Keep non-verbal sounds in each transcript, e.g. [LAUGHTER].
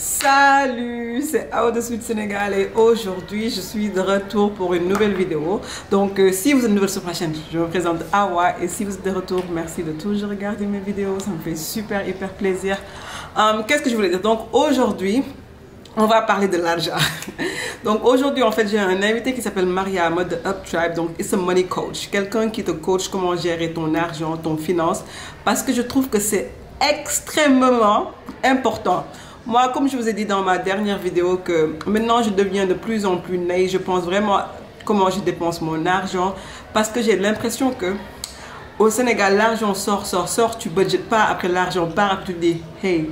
Salut, c'est Ao de Suite Sénégal et aujourd'hui je suis de retour pour une nouvelle vidéo. Donc euh, si vous êtes nouvelle sur ma chaîne, je me présente Awa et si vous êtes de retour, merci de toujours regarder mes vidéos, ça me fait super hyper plaisir. Euh, Qu'est-ce que je voulais dire? Donc aujourd'hui, on va parler de l'argent. [LAUGHS] Donc aujourd'hui, en fait, j'ai un invité qui s'appelle Mariama de Up Tribe. Donc, c'est un money coach. Quelqu'un qui te coach comment gérer ton argent, ton finance. Parce que je trouve que c'est extrêmement important. Moi, comme je vous ai dit dans ma dernière vidéo, que maintenant je deviens de plus en plus naïf. Je pense vraiment comment je dépense mon argent. Parce que j'ai l'impression que au Sénégal, l'argent sort, sort, sort. Tu budgètes pas. Après, l'argent part. Tu dis, hey,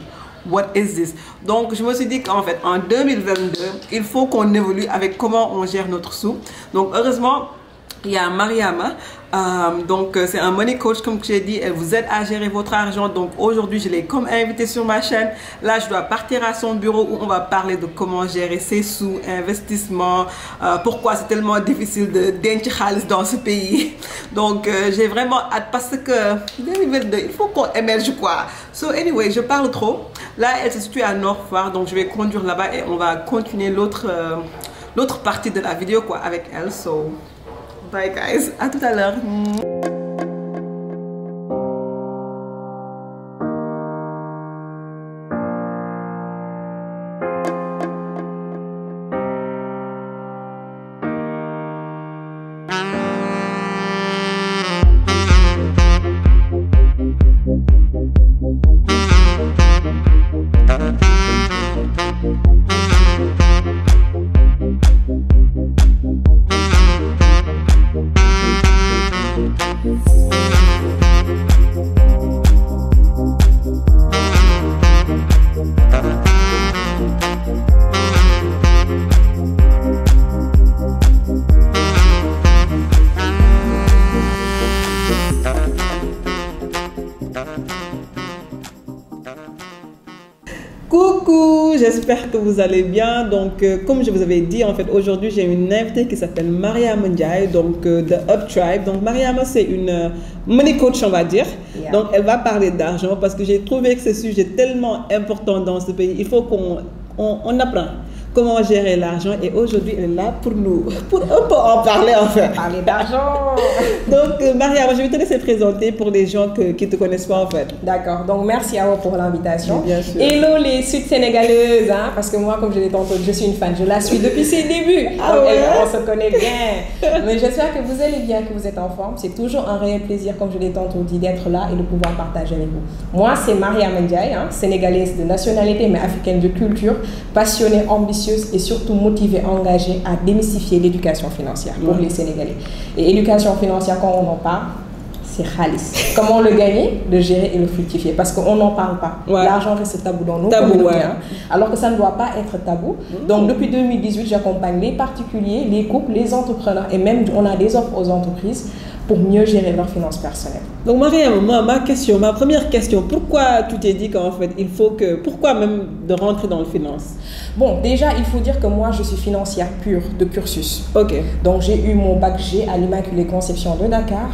what is this? Donc, je me suis dit qu'en fait, en 2022, il faut qu'on évolue avec comment on gère notre sous. Donc, heureusement, il y a Mariama, euh, donc c'est un money coach comme j'ai dit, elle vous aide à gérer votre argent. Donc aujourd'hui je l'ai comme invité sur ma chaîne. Là je dois partir à son bureau où on va parler de comment gérer ses sous, investissement, euh, pourquoi c'est tellement difficile de dans ce pays. [LAUGHS] Donc euh, j'ai vraiment hâte parce que 2022 il faut qu'on émerge quoi. So anyway je parle trop. Là elle se situe à Nord-Foire donc je vais conduire là-bas et on va continuer l'autre l'autre partie de la vidéo quoi avec elle. So Bye guys, à tout à l'heure. Vous allez bien. Donc, euh, comme je vous avais dit, en fait, aujourd'hui, j'ai une invitée qui s'appelle Mariam Ndiaye, donc euh, de Up Tribe. Donc, Mariam, c'est une euh, money coach, on va dire. Yeah. Donc, elle va parler d'argent parce que j'ai trouvé que ce sujet tellement important dans ce pays. Il faut qu'on on, on apprend comment gérer l'argent et aujourd'hui elle est là pour nous pour un peu en parler en fait. Parler d'argent. [LAUGHS] Donc euh, Mariam, je vais te laisser présenter pour les gens que, qui ne te connaissent pas en fait. D'accord, donc merci à vous pour l'invitation. Bien sûr. Hello les Sud sénégalaises, hein, parce que moi, comme je l'ai tantôt, je suis une fan, je la suis depuis ses débuts. Ah Donc, ouais? elle- on se connaît bien. Mais j'espère que vous allez bien, que vous êtes en forme. C'est toujours un réel plaisir, comme je l'ai tantôt dit, d'être là et de pouvoir partager avec vous. Moi, c'est Maria Ndiaye, hein, sénégalaise de nationalité, mais africaine de culture, passionnée, ambitieuse et surtout motivée, engagée à démystifier l'éducation financière pour Ouais. les Sénégalais. Et éducation financière, quand on en parle, c'est Khalis. Comment le gagner, le gérer et le fructifier Parce qu'on n'en parle pas. Ouais. L'argent reste tabou dans nos Tabou, ouais. hein. Alors que ça ne doit pas être tabou. Donc depuis 2018, j'accompagne les particuliers, les couples, les entrepreneurs et même on a des offres aux entreprises pour mieux gérer leurs finances personnelles. Donc Mariam, moi, ma question, ma première question, pourquoi tu t'es dit qu'en fait il faut que, pourquoi même de rentrer dans le finance? Bon, déjà, il faut dire que moi, je suis financière pure de cursus. Ok. Donc j'ai eu mon bac G à l'Immaculée Conception de Dakar.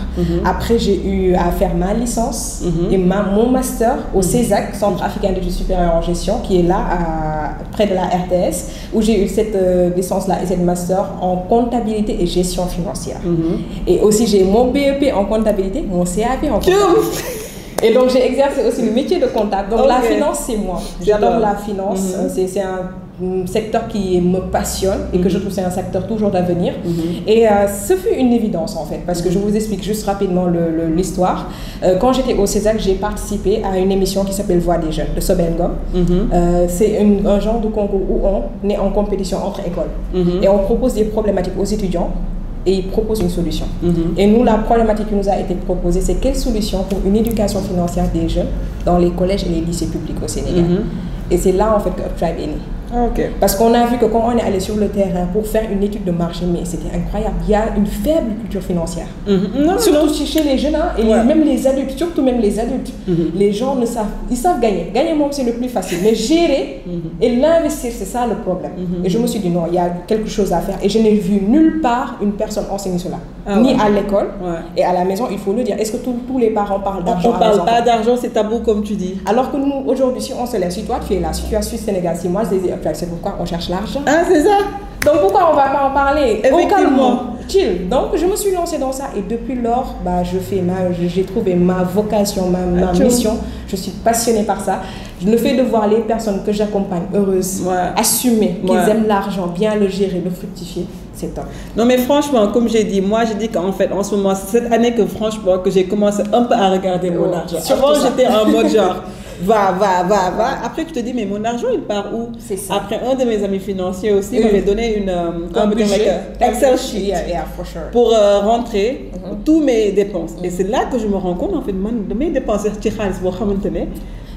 Après j'ai eu à faire ma licence Mhm. et ma, mon master au CESAC, Centre africain d'études supérieures en gestion, qui est là à- près de la RTS, où j'ai eu cette euh, licence-là et cette master en comptabilité et gestion financière. Et aussi j'ai mon BEP en comptabilité, mon CAP en comptabilité. Et donc j'ai exercé aussi le métier de comptable. Donc la finance, c'est moi. J'adore la finance. Mhm. Euh, C'est un mm, secteur qui me passionne et que je trouve c'est un secteur toujours d'avenir. Et euh, ce fut une évidence en fait, parce que je vous explique juste rapidement l'histoire. Euh, quand j'étais au CESAC, j'ai participé à une émission qui s'appelle Voix des jeunes de Sobengom. Euh, c'est un genre de concours où on est en compétition entre écoles et on propose des problématiques aux étudiants et ils proposent une solution. Et nous, la problématique qui nous a été proposée, c'est quelle solution pour une éducation financière des jeunes dans les collèges et les lycées publics au Sénégal. Et c'est là en fait que Uptribe est né. Parce qu'on a vu que quand on est allé sur le terrain pour faire une étude de marché, mais c'était incroyable. Il y a une faible culture financière. Mhm. Non, Surtout non. chez- les jeunes hein, et les- même les adultes, surtout même les adultes. Mhm. Les gens ne savent, ils savent gagner. Gagner, moi, c'est le plus facile. Mais gérer Mhm. et l'investir, c'est ça le problème. Mhm. Et je me suis dit non, il y a quelque chose à faire. Et je n'ai vu nulle part une personne enseigner cela. Ah Ni ouais. à l'école, Ouais. et à la maison, il faut le dire. Est-ce que tous- tous les parents parlent On d'argent ne à leurs parle pas d'argent, c'est tabou comme tu dis. Alors que nous, aujourd'hui, si on se lève, si toi tu es là, si tu as su Sénégal, si moi je c'est pourquoi on cherche l'argent. Ah, c'est ça Donc pourquoi on va pas en parler? Effectivement. chill. Donc je me suis lancée dans ça et depuis lors, bah, je fais ma, je- j'ai trouvé ma vocation, ma, ma mission. Je suis passionnée par ça. Le fait de voir les personnes que j'accompagne heureuses, Ouais. assumer qu'ils Ouais. aiment l'argent, bien le gérer, le fructifier, c'est top. Non mais franchement, comme j'ai dit, moi j'ai dit qu'en fait en ce moment, c'est cette année que franchement que j'ai commencé un peu à regarder mon Oh, argent. surtout Avant j'étais en mode genre [LAUGHS] va, va, va, va. Après tu te dis mais mon argent il part où? C'est ça. Après un de mes amis financiers aussi m'avait donné une euh, Un budget, like Excel sheet Yeah, yeah, for sure. pour euh, rentrer Mhm. tous mes dépenses. Et c'est là que je me rends compte en fait de mes dépenses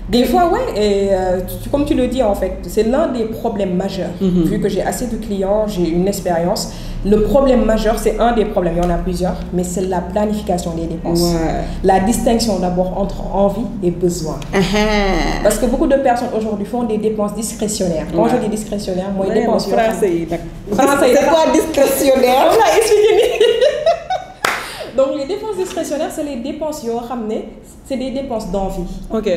Des fois, ouais, et euh, tu- comme tu le dis en fait, c'est l'un des problèmes majeurs. Mhm. Vu que j'ai assez de clients, j'ai une expérience. Le problème majeur, c'est un des problèmes, il y en a plusieurs, mais c'est la planification des dépenses. Ouais. La distinction d'abord entre envie et besoin. Parce que beaucoup de personnes aujourd'hui font des dépenses discrétionnaires. Quand Ouais. je dis discrétionnaire, moi, Ouais, dépenses [LAUGHS] français c'est quoi discrétionnaire? [LAUGHS] Donc les dépenses discrétionnaires, c'est les dépenses c'est des dépenses d'envie. Ok.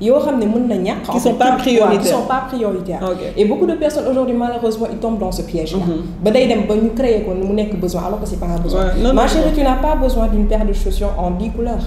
Yoo xam ne mën na ñàkk. Qui sont pas prioritaires. qui sont pas prioritaires. Et beaucoup de personnes aujourd'hui malheureusement ils tombent dans ce piège là. Mhm. ba day dem ba ñu créer ko mu nekk besoin alors que c'est pas un besoin. Ma chérie tu n'as pas besoin d'une paire de chaussures en 10 couleurs.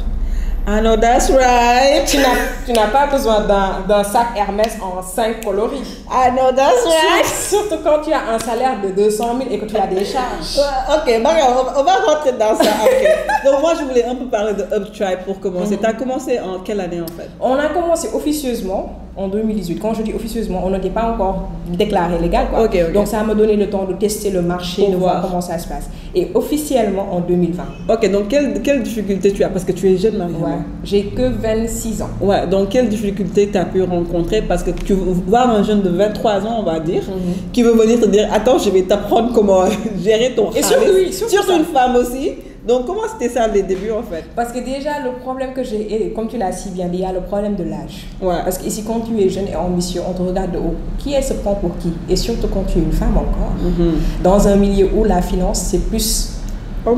I know that's right. Tu n'as pas besoin d'un sac Hermès en 5 coloris. I know that's right. Surtout quand tu as un salaire de 200 000 et que tu as des charges. Ouais, Ok, Maria, on va- on va rentrer dans ça. [LAUGHS] Donc moi, je voulais un peu parler de UpTribe pour commencer. Tu as commencé en quelle année en fait? On a commencé officieusement en 2018. Quand je dis officieusement, on n'était pas encore déclaré légal. Quoi. Donc ça m'a donné le temps de tester le marché, Pour de voir voir. comment ça se passe. Et officiellement en 2020. Ok, donc quelle, quelle difficulté tu as? Parce que tu es jeune. Ouais. J'ai que 26 ans. Ouais, donc quelle difficulté tu as pu rencontrer? Parce que tu vois un jeune de 23 ans, on va dire, Mhm. qui veut venir te dire Attends, je vais t'apprendre comment [LAUGHS] gérer ton Et surtout, oui, ça. une femme aussi. Donc comment c'était ça les débuts en fait? Parce que déjà, le problème que j'ai, comme tu l'as si bien dit, il y a le problème de l'âge. Ouais. Parce qu'ici, quand tu es jeune et ambitieux, on te regarde de haut. Qui elle se prend pour qui? Et surtout quand tu es une femme encore. Mhm. Dans un milieu où la finance, c'est plus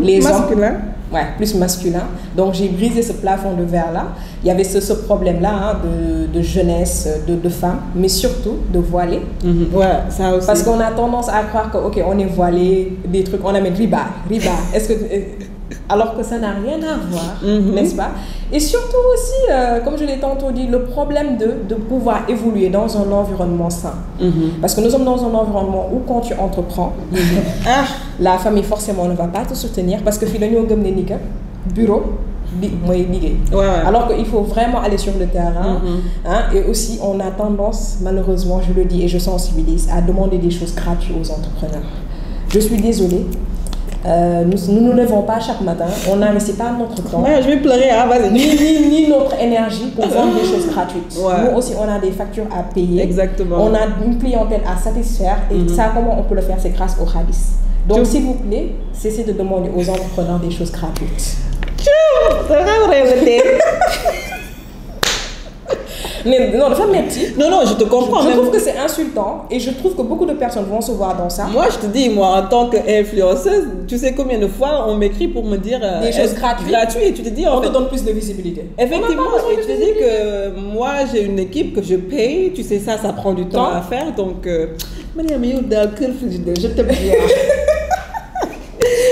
les hommes. Masculin? Ouais, plus masculin. Donc j'ai brisé ce plafond de verre-là. Il y avait ce, ce problème-là hein, de, de jeunesse, de, de femmes, mais surtout de voilées. Mhm. Ouais, ça aussi. Parce qu'on a tendance à croire que, ok, on est voilé, des trucs, on amène riba, riba. Est-ce que, euh, alors que ça n'a rien à voir, Mhm. n'est-ce pas? Et surtout aussi, euh, comme je l'ai tantôt dit, le problème de, de pouvoir évoluer dans un environnement sain. Mhm. Parce que nous sommes dans un environnement où quand tu entreprends, [LAUGHS] Ah la famille forcément ne va pas te soutenir parce que ne ni que bureau. Alors qu'il faut vraiment aller sur le terrain. Mhm. hein, et aussi, on a tendance, malheureusement, je le dis et je sensibilise, à demander des choses gratuites aux entrepreneurs. Je suis désolée. Euh, nous nous nous levons pas chaque matin, on n'investit pas notre temps, Ouais, je vais pleurer, hein, ni, ni, ni notre énergie pour vendre des choses gratuites. Ouais. Nous aussi, on a des factures à payer. Exactement. On a une clientèle à satisfaire et Mhm. ça, comment on peut le faire C'est grâce au Khalis. Donc, s'il vous plaît, cessez de demander aux entrepreneurs des choses gratuites. [LAUGHS] Mais non, dafa metti. Non, non, je te comprends. Je même- trouve que c'est insultant et je trouve que beaucoup de personnes vont se voir dans ça. Moi, je te dis, moi, en tant qu'influenceuse, tu sais combien de fois on m'écrit pour me dire euh, Des choses est-ce- gratuites. gratuites. Et tu te dis, On fait, te donne plus de visibilité. effectivement, et tu te dis que moi, j'ai une équipe que je paye. Tu sais, ça, ça prend du temps Temps. à faire. Donc, euh, je t'aime bien. [LAUGHS]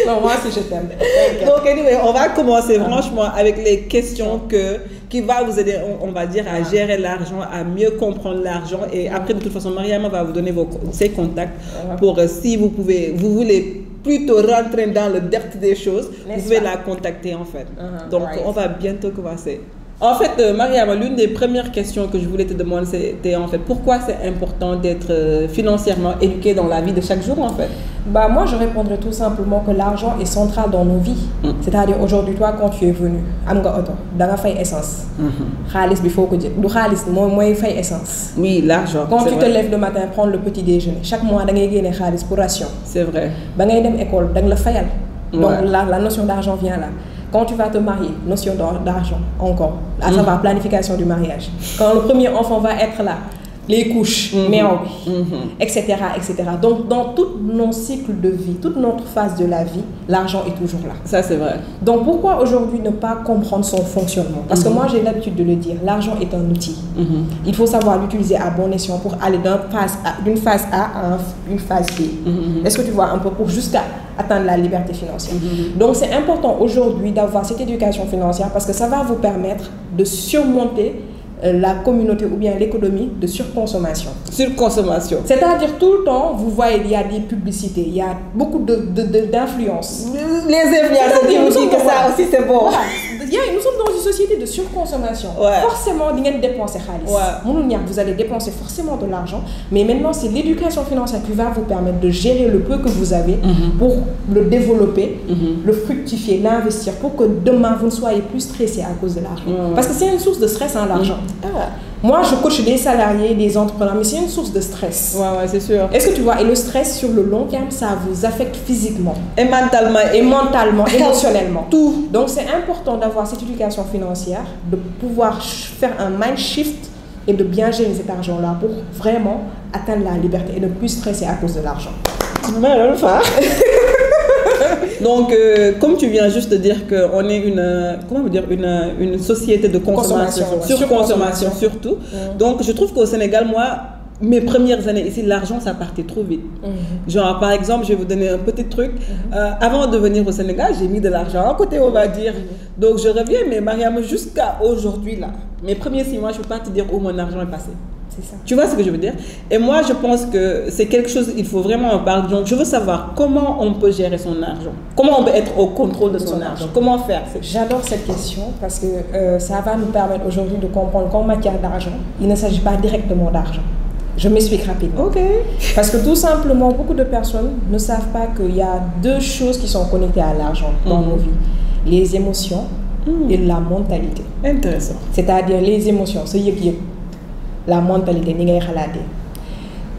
Non, moi aussi je t'aime. [LAUGHS] Donc, anyway, on va commencer franchement avec les questions que, qui va vous aider, on, on va dire, à gérer l'argent, à mieux comprendre l'argent. Et après, de toute façon, Mariama va vous donner vos, ses contacts pour euh, si vous pouvez, vous voulez plutôt rentrer dans le depth des choses, vous pouvez la contacter en fait. Donc, on va bientôt commencer. En fait, euh, Mariam, l'une des premières questions que je voulais te demander, c'était en fait pourquoi c'est important d'être euh, financièrement éduqué dans la vie de chaque jour en fait? Bah, Moi, je répondrais tout simplement que l'argent est central dans nos vies. Mm. C'est-à-dire aujourd'hui, toi, quand tu es venu, am nga auto, da nga fay essence. Bi jël du fay essence. Oui, l'argent. Quand tu te lèves le matin, prendre le petit déjeuner, chaque mois da ngay xaalis pour ration. C'est vrai. Ba ngay dem école da nga la fayal. Donc la, la notion d'argent vient là. Quand tu vas te marier, notion d'argent encore, à savoir planification du mariage. Quand le premier enfant va être là, les couches, Mhm. bi, Mhm. etc., etc. Donc dans tous nos cycles de vie, toute notre phase de la vie, l'argent est toujours là. Ça, c'est vrai. Donc pourquoi aujourd'hui ne pas comprendre son fonctionnement? Parce que moi j'ai l'habitude de le dire, l'argent est un outil. Mhm. Il faut savoir l'utiliser à bon escient pour aller d'un phase d'une phase A à un- une phase B. Mhm. Est-ce que tu vois un peu? Pour jusqu'à atteindre la liberté financière Donc c'est important aujourd'hui d'avoir cette éducation financière parce que ça va vous permettre de surmonter la communauté ou bien l'économie de surconsommation. Surconsommation. C'est-à-dire tout le temps, vous voyez, il y a des publicités, il y a beaucoup de, de- de-. Les influenceurs disent que dans- ça aussi c'est bon. Voilà. A- nous sommes dans une société de surconsommation. Ouais. Forcément, vous allez dépenser. Ouais. Vous allez dépenser forcément de l'argent. Mais maintenant, c'est l'éducation financière qui va vous permettre de gérer le peu que vous avez pour le développer, le fructifier, l'investir pour que demain, vous ne soyez plus stressé à cause de l'argent. Parce que c'est une source de stress, hein, l'argent. Ah. Moi, je coach des salariés, des entrepreneurs, mais c'est une source de stress. Ouais, ouais, c'est sûr. Est-ce que tu vois Et le stress, sur le long terme, ça vous affecte physiquement? Et mentalement, et mentalement, émotionnellement. tout. Donc c'est important d'avoir cette éducation financière, de pouvoir faire un mind shift et de bien gérer cet argent-là pour vraiment atteindre la liberté et ne plus stresser à cause de l'argent. [LAUGHS] Donc, euh, comme tu viens juste de dire qu'on est une, euh, comment vous dire, une, euh, une société de consommation, surconsommation surtout. Donc, je trouve qu'au Sénégal, moi, mes premières années ici, l'argent, ça partait trop vite. Genre, par exemple, je vais vous donner un petit truc. Euh, avant de venir au Sénégal, j'ai mis de l'argent à côté, on va dire. Donc, je reviens, mais Mariam, jusqu'à aujourd'hui, là, mes premiers six mois, je ne peux pas te dire où mon argent est passé. Ça. Tu vois ce que je veux dire? Et moi, je pense que c'est quelque chose, il faut vraiment en parler. Donc, je veux savoir comment on peut gérer son argent. Comment on peut être au contrôle de son, argent? Comment faire? J'adore cette question parce que euh, ça va nous permettre aujourd'hui de comprendre qu'en matière d'argent, il ne s'agit pas directement d'argent. Je m'explique rapidement. Ok. Parce que tout simplement, beaucoup de personnes ne savent pas qu'il y a deux choses qui sont connectées à l'argent dans Mhm. nos vies. Les émotions et la mentalité. Intéressant. C'est-à-dire les émotions, ce yëg-yëg, la mentalité, ni ngay xalaatee.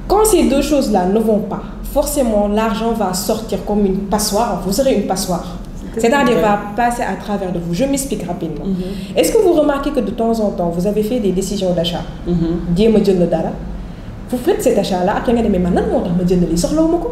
Quand ces deux choses-là ne vont pas, forcément l'argent va sortir comme une passoire, vous serez une passoire. C'est-à-dire va passer à travers de vous. Je m'explique rapidement. Est-ce que vous remarquez que de temps en temps, vous avez fait des décisions d'achat? Mhm. jéem a jënd dara vous faites cet achat-là après nga man moo tax ma jënd lii soxlawuma ko.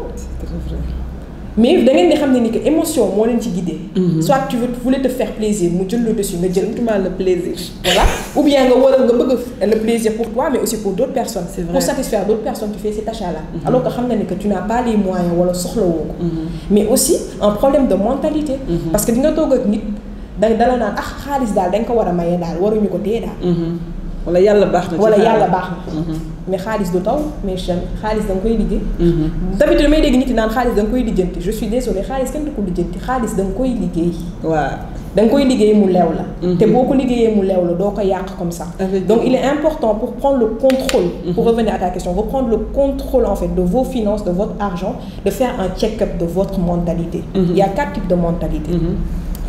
Mais da ngeen di xam ne ni que émotion moo leen ci guidé. soit tu veux voulais te faire plaisir mu jël le dessus nga jël mal le plaisir. voilà ou bien nga war a nga bëgg le plaisir pour toi mais aussi pour d'autres personnes. C'est vrai. pour satisfaire d'autres personnes tu fais cet achat-là. alors que xam nga ni que tu n'as pas les moyens wala soxlawoo ko. mais aussi un problème de mentalité. parce que di nga toog ak nit da dala naan ah xaalis daal dañ ko war a maye daal waruñu ko téye daal. Mhm. Wala yàlla baax na wala yàlla baax na. mais xaalis du taw mais jamais xaalis da nga koy liggéey. Mhm. d'habitude damay dégg nit yi naan xaalis da nga koy lijjanti je suis désolée xaalis kenn du ko lijjanti xaalis da nga koy liggéey. waaw. da nga koy liggéey mu leew la. te boo ko liggéeyee mu leew la doo ko yàq comme ça. Donc il est important pour prendre le contrôle. pour revenir à ta question reprendre le contrôle en fait de vos finances de votre argent de faire un check-up de votre mentalité. il y a quatre types de mentalité.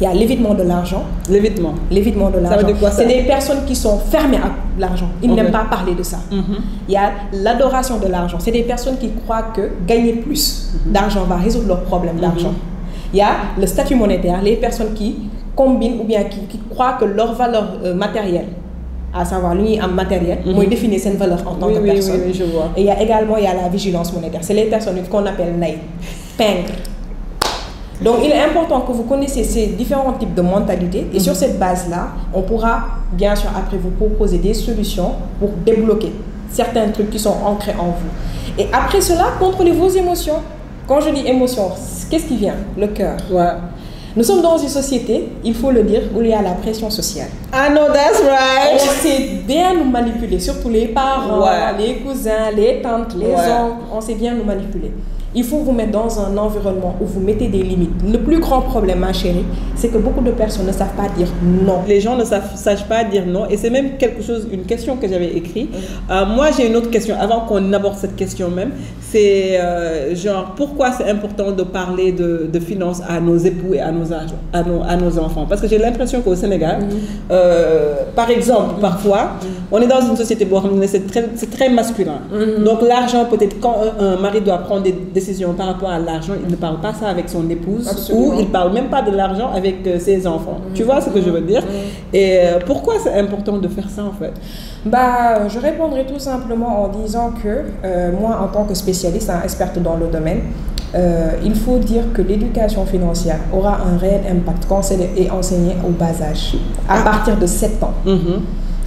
Il y a l'évitement de l'argent. L'évitement. L'évitement de veut l'argent. dire quoi, ça? C'est des personnes qui sont fermées à l'argent. Ils n'aiment pas parler de ça. Il y a l'adoration de l'argent. C'est des personnes qui croient que gagner plus d'argent va résoudre leurs problèmes d'argent. Il y a le statut monétaire, les personnes qui combinent ou bien qui, qui croient que leur valeur euh, matérielle, à savoir l'uni en matériel, moi définir cette valeur en tant Oui, que oui, personne. oui, oui, je vois. Et il y a également il y a la vigilance monétaire. C'est les personnes qu'on appelle naïves, pingres. Donc il est important que vous connaissiez ces différents types de mentalités et sur cette base-là, on pourra bien sûr après vous proposer des solutions pour débloquer certains trucs qui sont ancrés en vous. Et après cela, contrôlez vos émotions. Quand je dis émotions, qu'est-ce qui vient? Le cœur. Ouais. Nous sommes dans une société, il faut le dire, où il y a la pression sociale. I know that's On right. sait bien nous manipuler, surtout les parents, Ouais. les cousins, les tantes, les Ouais. oncles, on sait bien nous manipuler. Il faut vous mettre dans un environnement où vous mettez des limites. Le plus grand problème, ma chérie, c'est que beaucoup de personnes ne savent pas dire non. Les gens ne savent, savent pas dire non. Et c'est même quelque chose, une question que j'avais écrite. Euh, moi, j'ai une autre question, avant qu'on aborde cette question même. C'est euh, genre, pourquoi c'est important de parler de, de, finances à nos époux et à nos, à nos, à nos enfants? Parce que j'ai l'impression qu'au Sénégal, euh, par exemple, parfois, on est dans une société, c'est très, très masculin. Donc l'argent, peut-être quand un, mari doit prendre des par rapport à l'argent, il ne parle pas ça avec son épouse ou il ne parle même pas de l'argent avec ses enfants. Tu vois ce que je veux dire? Et pourquoi c'est important de faire ça en fait? Bah, Je répondrai tout simplement en disant que moi, en tant que spécialiste, hein, experte dans le domaine, euh, il faut dire que l'éducation financière aura un réel impact quand elle est enseignée au bas âge, à partir de 7 ans.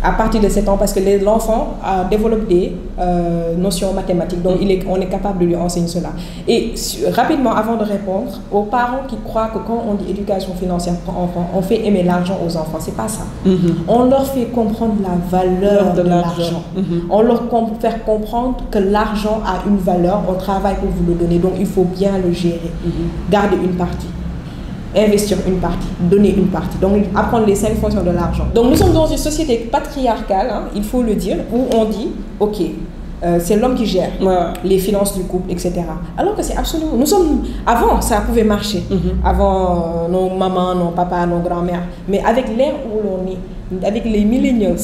À partir de 7 ans, parce que l'enfant développe des euh, notions mathématiques, donc il est, on est capable de lui enseigner cela. Et rapidement, avant de répondre, aux parents qui croient que quand on dit éducation financière pour enfants, on fait aimer l'argent aux enfants, c'est pas ça. On leur fait comprendre la valeur de l'argent. On leur fait comprendre que l'argent a une valeur, on travaille pour vous le donner, donc il faut bien le gérer. Garder une partie investir une partie, donner une partie. Donc, apprendre les cinq fonctions de l'argent. Donc, nous sommes dans une société patriarcale, hein, il faut le dire, où on dit, OK, euh, c'est l'homme qui gère les finances du couple, etc. Alors que c'est absolument... Nous sommes... Avant, ça pouvait marcher. Avant, euh, nos mamans, nos papas, nos grands-mères. Mais avec l'ère où l'on est, avec les millennials,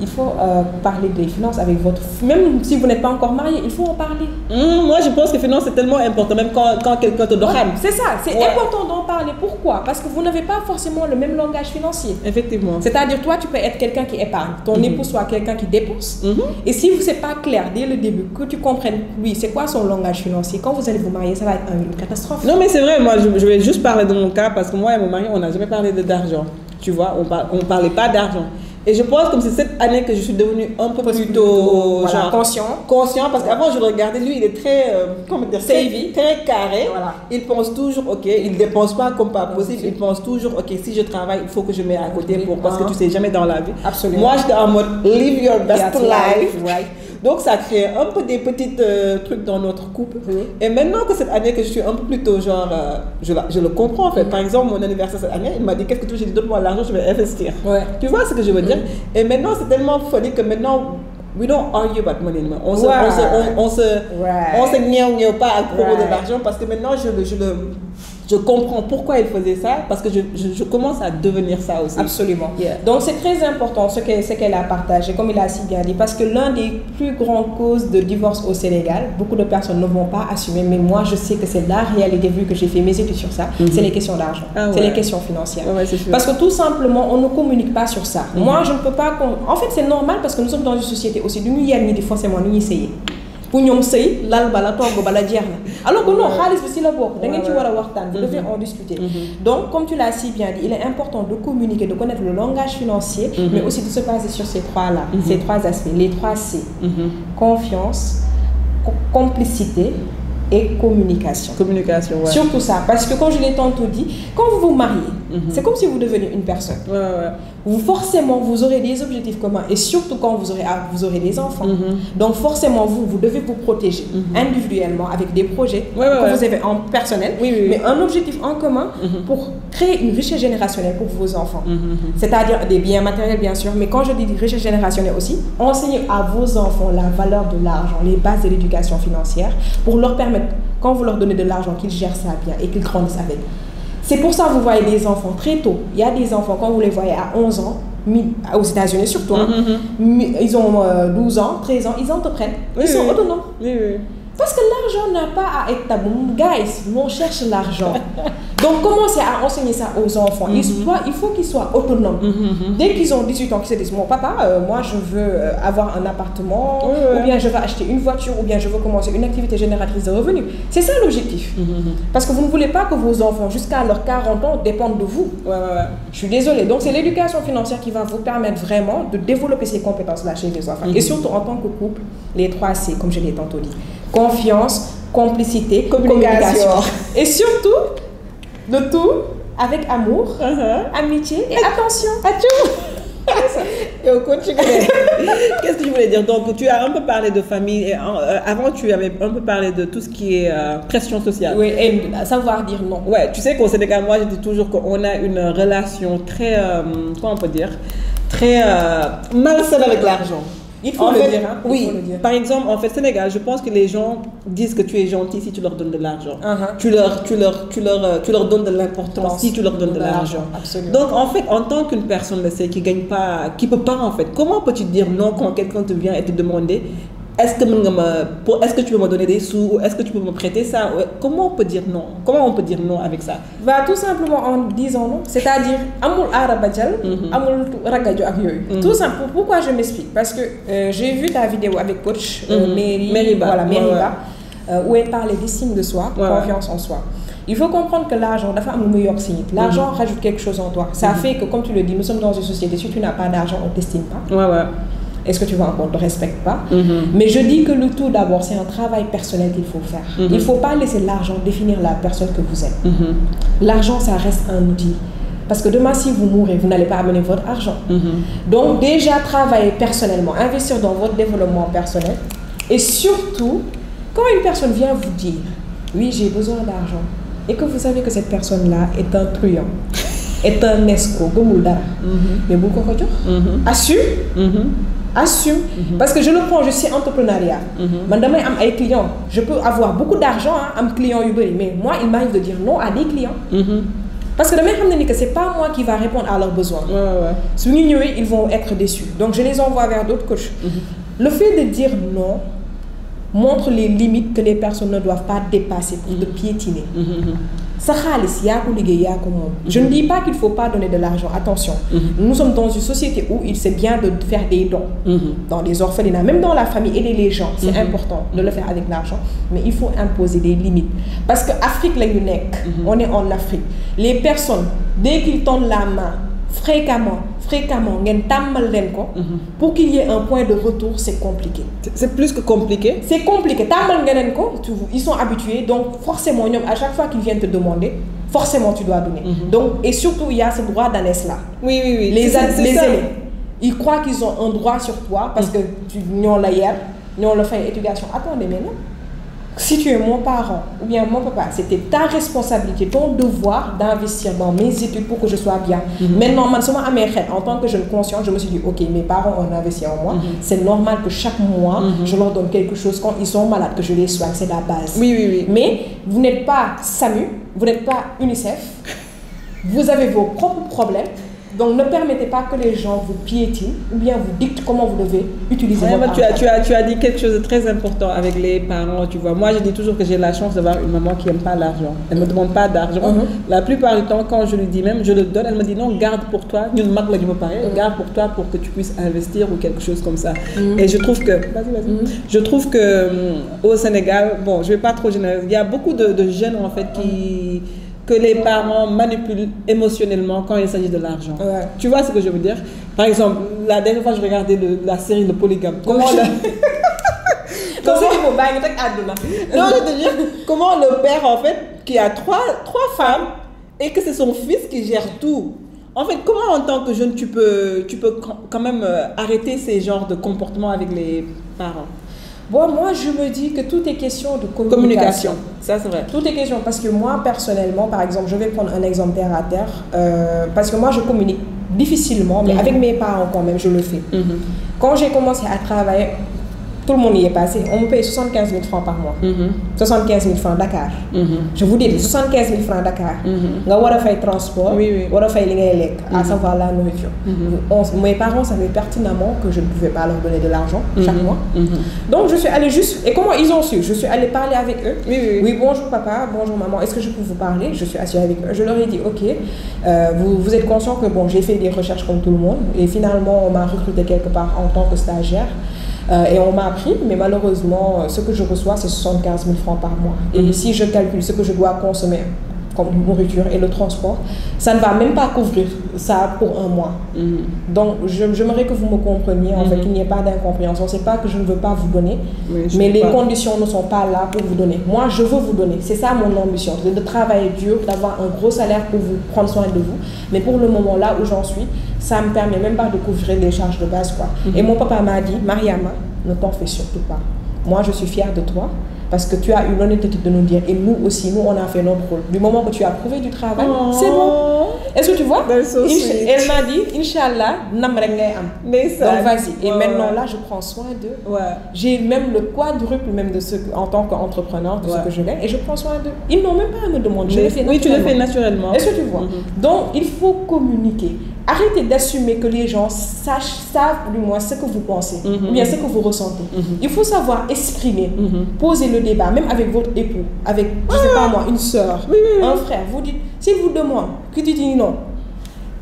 il faut euh, parler des finances avec votre... Même si vous n'êtes pas encore marié, il faut en parler. Mmh, moi, je pense que finances, c'est tellement important, même quand, quand quelqu'un te donne. c'est ça, c'est important d'en parler. Pourquoi? Parce que vous n'avez pas forcément le même langage financier. Effectivement. C'est-à-dire, toi, tu peux être quelqu'un qui épargne, ton époux soit quelqu'un qui dépense. Et si vous n'est pas clair dès le début, que tu comprennes, oui, c'est quoi son langage financier, quand vous allez vous marier, ça va être une catastrophe. Non, mais c'est vrai, moi, je, vais juste parler de mon cas, parce que moi et mon mari, on n'a jamais parlé d'argent. Tu vois, on ne parlait pas d'argent. Et je pense que c'est cette année que je suis devenue un peu plutôt genre, conscient. Conscient, parce qu'avant je regardais, lui il est très, euh, comment dire, Savvy. très carré. Voilà. Il pense toujours, ok, il ne dépense pas comme pas possible, il pense toujours, ok, si je travaille, il faut que je mette à côté pour, parce que tu sais jamais dans la vie. Absolument. Moi j'étais en mode live your best life. Right. Donc ça crée un peu des petits euh, trucs dans notre couple. Et maintenant que cette année que je suis un peu plutôt genre, euh, je, je, le comprends en fait. Par exemple, mon anniversaire cette année, il m'a dit qu'est-ce que tu veux? J'ai dit donne-moi l'argent, je vais investir. Ouais. Tu vois ce que je veux dire? Et maintenant c'est tellement funny que maintenant we don't argue about money anymore. On se, Ouais. on se, on, on se, Ouais. on se gnaille pas à propos de l'argent parce que maintenant je le, je le, je comprends pourquoi il faisait ça parce que je, je, je commence à devenir ça aussi. Absolument. Yeah. Donc c'est très important ce qu'elle a partagé, comme il a si bien dit, parce que l'un des plus grandes causes de divorce au Sénégal, beaucoup de personnes ne vont pas assumer, mais moi je sais que c'est la réalité vu que j'ai fait mes études sur ça, c'est les questions d'argent, Ah c'est les questions financières. Ouais, ouais. Parce que tout simplement, on ne communique pas sur ça. Moi, je ne peux pas... En fait, c'est normal parce que nous sommes dans une société aussi. Du ñu yar ñi di forcément ni ñuy sëyi pour ñoom sëy lal bala togg bala jeex na. Alors que non xaalis bi si la bokk da ngeen ci war a waxtaan vous devez en discuter donc comme tu l'as si bien dit il est important de communiquer de connaître le langage financier mais aussi de se baser sur ces trois là ces trois aspects les trois C. Confiance co- complicité et communication Communication, ouais. Surtout ça, parce que comme je l'ai tantôt dit, quand vous vous mariez, c'est comme si vous devenez une personne. Ouais, ouais, ouais. Vous, forcément, vous aurez des objectifs communs et surtout quand vous aurez, ah, vous aurez des enfants. Donc forcément, vous, vous devez vous protéger individuellement avec des projets que vous avez en personnel, Oui, oui, oui. mais un objectif en commun pour créer une richesse générationnelle pour vos enfants. C'est-à-dire des biens matériels, bien sûr, mais quand je dis richesse générationnelle aussi, enseignez à vos enfants la valeur de l'argent, les bases de l'éducation financière, pour leur permettre, quand vous leur donnez de l'argent, qu'ils gèrent ça bien et qu'ils grandissent avec. C'est pour ça que vous voyez des enfants très tôt. Il y a des enfants, quand vous les voyez à 11 ans, aux États-Unis surtout, hein, ils ont euh, 12 ans, 13 ans, ils entreprennent. Oui, ils sont oui. autonomes. Oui, oui. Parce que l'argent n'a pas à être tabou. Guys, on cherche l'argent. [LAUGHS] Donc, commencez à enseigner ça aux enfants. Il, soit- il faut qu'ils soient autonomes. Dès qu'ils ont 18 ans, qu'ils se disent Mon papa, euh, moi, je veux euh, avoir un appartement, ou bien je veux acheter une voiture, ou bien je veux commencer une activité génératrice de revenus. C'est ça l'objectif. Parce que vous ne voulez pas que vos enfants, jusqu'à leurs 40 ans, dépendent de vous. Ouais, ouais, ouais. Je suis désolée. Donc, c'est l'éducation financière qui va vous permettre vraiment de développer ces compétences-là chez les enfants. Et surtout en tant que couple, les trois C, comme je l'ai tantôt dit confiance, complicité, Communication. communication. Et surtout, le tout avec amour, Uh-huh. amitié et attention. Et on continue. [LAUGHS] Qu'est-ce que je voulais dire? Donc, tu as un peu parlé de famille. Et, euh, avant, tu avais un peu parlé de tout ce qui est euh, pression sociale. Oui, et savoir dire non. Ouais, tu sais qu'au Sénégal, moi, je dis toujours qu'on a une relation très, euh, comment on peut dire, très malsaine avec l'argent. Il faut, le, dire, hein. oui. Par exemple, en fait, Sénégal, je pense que les gens disent que tu es gentil si tu leur donnes de l'argent. Uh-huh. tu, leur, tu, leur, tu, leur, tu leur donnes de l'importance si tu leur donnes de, l'argent. Donc, en fait, en tant qu'une personne qui gagne pas, qui peut pas, en fait, comment peux-tu dire non quand quelqu'un te vient et te demander est-ce que, est que tu peux me donner des sous Est-ce que tu peux me prêter ça? Comment on peut dire non? Comment on peut dire non avec ça? Bah, Tout simplement en disant non. C'est-à-dire, amul arabadjal, mhm. amul ragadio ak mhm. Tout simplement. Pourquoi je m'explique? Parce que euh, j'ai vu ta vidéo avec coach euh, mhm. Mary, voilà, euh, où elle parlait d'estime de soi, confiance en soi. Il faut comprendre que l'argent, l'argent rajoute quelque chose en toi. Ça fait que, comme tu le dis, nous sommes dans une société, si tu n'as pas d'argent, on ne t'estime pas. Ouais, ouais. Est-ce que tu vois, on ne te respecte pas. Mhm. Mais je dis que le tout d'abord, c'est un travail personnel qu'il faut faire. Mhm. Il ne faut pas laisser l'argent définir la personne que vous êtes. Mhm. L'argent, ça reste un outil. Parce que demain, si vous mourrez, vous n'allez pas amener votre argent. Donc déjà, travailler personnellement, investir dans votre développement personnel. Et surtout, quand une personne vient vous dire, oui, j'ai besoin d'argent, et que vous savez que cette personne-là est un truand, [LAUGHS] est un escroc, mais beaucoup de Assure? Assume. Mhm. Parce que je le prends, je suis entrepreneuriat. Mhm. am clients. Je peux avoir beaucoup d'argent, un hein, client Uber, mais moi, il m'arrive de dire non à des clients. Mhm. Parce que demain, que ce n'est pas moi qui va répondre à leurs besoins. Si ils vont être déçus. Donc, je les envoie vers d'autres coachs. Le fait de dire non montre les limites que les personnes ne doivent pas dépasser pour de piétiner je ne dis pas qu'il ne faut pas donner de l'argent attention. Mhm. nous sommes dans une société où il c'est bien de faire des dons. Mhm. dans les orphelinats même dans la famille aider les gens c'est mhm. important de le faire avec l'argent. Mais il faut imposer des limites. Parce que Afrique la on est en Afrique. Les personnes dès qu'ils tendent la main fréquemment fréquemment mhm. pour qu'il y ait un point de retour c'est compliqué. c'est plus que compliqué. c'est compliqué ils sont habitués donc forcément à chaque fois qu'ils viennent te demander forcément tu dois donner. Mhm. donc et surtout il y a ce droit d'ânesse là. oui oui oui les les ils croient qu'ils ont un droit sur toi parce mhm. que tu n'ont la hier ñoo la fait éducation attendez mais non si tu es mon parent ou bien mon papa, c'était ta responsabilité, ton devoir d'investir dans mes études pour que je sois bien. Mhm. Maintenant, en tant que jeune conscient, je me suis dit, ok, mes parents ont investi en moi. Mhm. C'est normal que chaque mois, mhm. je leur donne quelque chose quand ils sont malades, que je les soigne. C'est la base. Oui, oui, oui. Mais vous n'êtes pas SAMU, vous n'êtes pas UNICEF. Vous avez vos propres problèmes. Donc ne permettez pas que les gens vous piétinent ou bien vous dictent comment vous devez utiliser votre tu as, tu, as, tu as dit quelque chose de très important avec les parents. Tu vois, moi je dis toujours que j'ai la chance d'avoir une maman qui n'aime pas l'argent. Elle ne me demande pas d'argent. Mhm. La plupart du temps, quand je lui dis même, je le donne, elle me dit non, garde pour toi. Une marque me paraît, garde pour toi pour que tu puisses investir ou quelque chose comme ça. Mhm. Et je trouve que, vas-y, vas-y. Mhm. Je trouve que hum, au Sénégal, bon, je vais pas trop généraliser, il y a beaucoup de, de jeunes en fait qui que les parents manipulent émotionnellement quand il s'agit de l'argent. Tu vois ce que je veux dire? Par exemple, la dernière fois, je regardais la série Le Polygame. Comment le... [LAUGHS] comment... non, je te dire, comment le père, en fait, qui a trois, trois femmes et que c'est son fils qui gère tout. En fait, comment en tant que jeune, tu peux, tu peux quand même euh, arrêter ces genres de comportements avec les parents? Bon, moi, je me dis que tout est question de communication. communication. Ça, c'est vrai. Tout est question parce que moi, personnellement, par exemple, je vais prendre un exemple terre à terre. Euh, parce que moi, je communique difficilement, mais Mhm. avec mes parents quand même, je le fais. Mhm. Quand j'ai commencé à travailler, tout le monde y est passé. On me paye 75 000 francs par mois. Mhm. 75 000 francs Dakar. Mhm. Je vous dis, 75 000 francs Dakar. Mhm. nga war a fay transport. Oui, oui. war a fay li ngay lekk, à savoir la nourriture. Mes parents savaient pertinemment que je ne pouvais pas leur donner de l'argent chaque mois. Donc je suis allée juste. Et comment ils ont su? Je suis allée parler avec eux. Oui, oui, Oui, bonjour papa, bonjour maman, est-ce que je peux vous parler? Je suis assise avec eux. Je leur ai dit, ok, euh, vous, vous êtes conscient que bon, j'ai fait des recherches comme tout le monde et finalement on m'a recruté quelque part en tant que stagiaire. Euh, et on m'a appris, mais malheureusement, euh, ce que je reçois, c'est 75 000 francs par mois. Et Mhm. si je calcule ce que je dois consommer comme nourriture et le transport, ça ne va même pas couvrir ça pour un mois. Mhm. Donc, je- j'aimerais que vous me compreniez, en fait, Mhm. qu'il n'y ait pas d'incompréhension. C'est pas que je ne veux pas vous donner, Oui, mais les pas. conditions ne sont pas là pour vous donner. Moi, je veux vous donner. C'est ça mon ambition, c'est de travailler dur, d'avoir un gros salaire pour vous prendre soin de vous. Mais pour le moment, là où j'en suis, ça me permet même pas de couvrir les charges de base, quoi. Et mon papa m'a dit, Mariama, ne t'en fais surtout pas. Moi, je suis fière de toi. Parce que tu as eu l'honnêteté de nous dire, et nous aussi, nous, on a fait notre rôle. Du moment que tu as prouvé du travail, c'est bon. Est-ce que tu vois? So. Elle m'a dit, Inch'Allah, nam. Donc vas-y. Et Ouais, maintenant ouais. là, je prends soin d'eux. Ouais. J'ai même le quadruple même de ce en tant qu'entrepreneur de ce que je gagne et je prends soin d'eux. Ils n'ont même pas à me demander. Je Mais- le fais oui, tu le fais naturellement. Est-ce que tu vois? Mhm. Donc il faut communiquer. Arrêtez d'assumer que les gens sachent, savent du moins ce que vous pensez Mhm. ou bien ce que vous ressentez. Il faut savoir exprimer, Mhm. poser le débat, même avec votre époux, avec, je sais pas moi, une soeur, un frère. Vous dites, s'il vous demande, que tu dis non,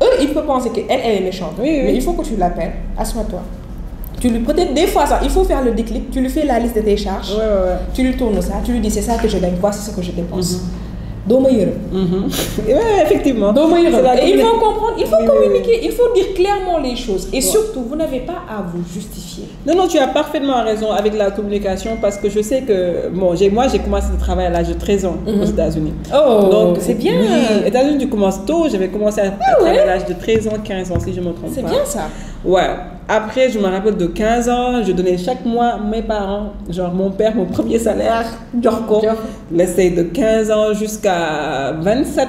eux, ils peuvent penser qu'elle, elle est méchante. Oui, oui. Mais il faut que tu l'appelles, assois-toi. Tu lui, peut-être des fois ça, il faut faire le déclic, tu lui fais la liste de tes charges, Ouais, ouais, ouais. tu lui tournes ça, tu lui dis c'est ça que je gagne, voici ce que je dépense. Doo ma yërëm. Mhm. [LAUGHS] Effectivement. Doo ma C'est la yërëm. Et il faut comprendre, il faut communiquer, il faut dire clairement les choses. Et surtout, vous n'avez pas à vous justifier. Non, non, tu as parfaitement raison avec la communication parce que je sais que, bon, j'ai, moi, j'ai commencé le travail à l'âge de 13 ans aux États-Unis. Oh, Donc, c'est bien. Oui, États-Unis, tu commences tôt. J'avais commencé à, à travailler à l'âge de 13 ans, 15 ans, si je me trompe C'est pas. bien ça. Ouais. Après, je me rappelle de 15 ans, je donnais chaque mois mes parents, genre mon père, mon premier salaire, Djorko. Djorko. L'essai de 15 ans jusqu'à 27.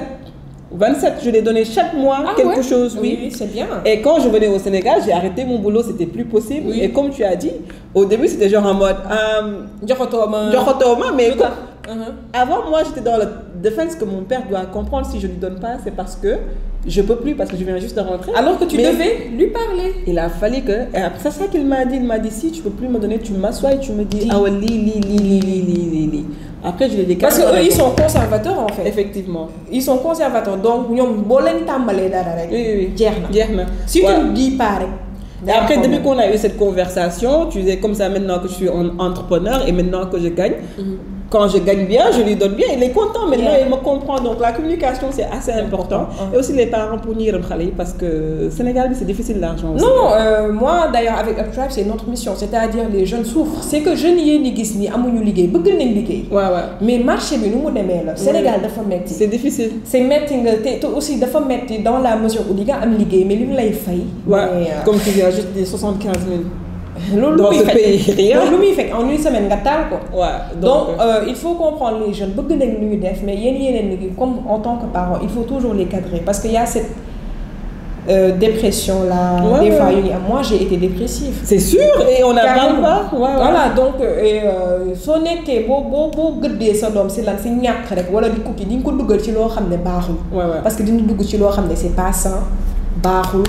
27, je l'ai donné chaque mois Ah quelque ouais? chose, oui. Oui, c'est bien. Et quand je venais au Sénégal, j'ai arrêté mon boulot, c'était plus possible. Oui. Et comme tu as dit, au début, c'était genre en mode, euh, Joxotoma. Djorkotoma, mais à- comme- Mhm. avant, moi, j'étais dans le défense que mon père doit comprendre si je lui donne pas, c'est parce que je peux plus parce que je viens juste de rentrer. Alors que tu devais lui parler. Il a fallu que. Et après, c'est ça qu'il m'a dit. Il m'a dit si tu peux plus me donner, tu m'assois et tu me dis ah ouais, li, li, li, li, li, li, li. Après, je l'ai décalé. Parce qu'eux, ils sont conservateurs en fait. Effectivement. Ils sont conservateurs. Donc, ils ont bolen tambalé d'arrête. Oui, oui. oui. Si tu ne dis pas, et après, depuis qu'on a eu cette conversation, tu disais comme ça maintenant que je suis entrepreneur et maintenant que je gagne, mm-hmm quand je gagne bien, je lui donne bien. Il est content maintenant, Yeah. il me comprend. Donc la communication, c'est assez important. Et aussi les parents pour ramener parce que Sénégal, c'est difficile l'argent. Non, euh, moi d'ailleurs avec Uptribe, c'est notre mission. C'est-à-dire les jeunes souffrent. C'est que jeunes yi ni gis ni amuñu liggéey bëgg nañ liggéey. Mais marché bi nu mu demee la. Sénégal dafa metti. C'est difficile. c'est metti nga te te aussi dafa metti dans la mesure où di nga am liggéey mais li mu lay fay. Mais, euh, Comme tu dis, juste des 75 000. Loolu lu muy fekk- loolu lu muy fekk en une semaine nga taal ko. Ouais. donc euh, euh, il faut comprendre les jeunes bëgg nañ lu ñu def mais yéen yeneen liggéey comme en tant que parent il faut toujours les cadrer parce que y a cette euh, dépression là. Ouais, des fois yu ñu am moi j'ai été dépressive. c'est sûr et on n'a pas voilà donc euh, soo nekkee boo boo boo gëddee sa doom si lan si ñàkk rek wala di kukki di nga ko duggal ci loo xam ne baaxul. Parce que dina dugg ci loo xam ne c'est pas sain baaxul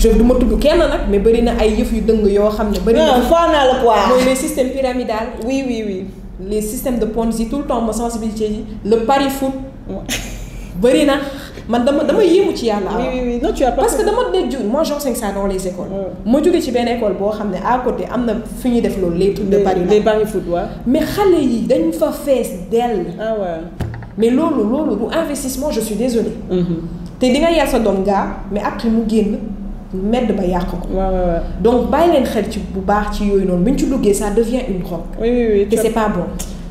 je du ma tudd kenn nag mais bëri na ay yëf yu dëng yoo xam ne. bëri na faut naa la quoi. mooy les systèmes pyramidal Oui, oui, oui. les systèmes de Ponzi tout le temps ma sensibilité yi le pari foot bëri na man dama dama yéemu ci yàlla. Oui, oui. Non, tu as pas parce que dama dégg moi j'enseigne ça dans les écoles. Ma jóge ci benn école boo xam ne à côté am na fi ñuy def loolu les trucs de pari les paris foot, ouais. mais xale yi dañu fa fees dell. Ah ouais. mais loolu loolu du investissement je suis désolée. Mhm. te di nga yar sa doom gaa mais après mu génn medd ba yàq ko. Ouais, ouais, ouais. donc bàyyi leen xel ci bu baax ci yooyu noonu bu ñu ci duggee ça devient une drogue. Oui, oui, oui. te c'est pas bon.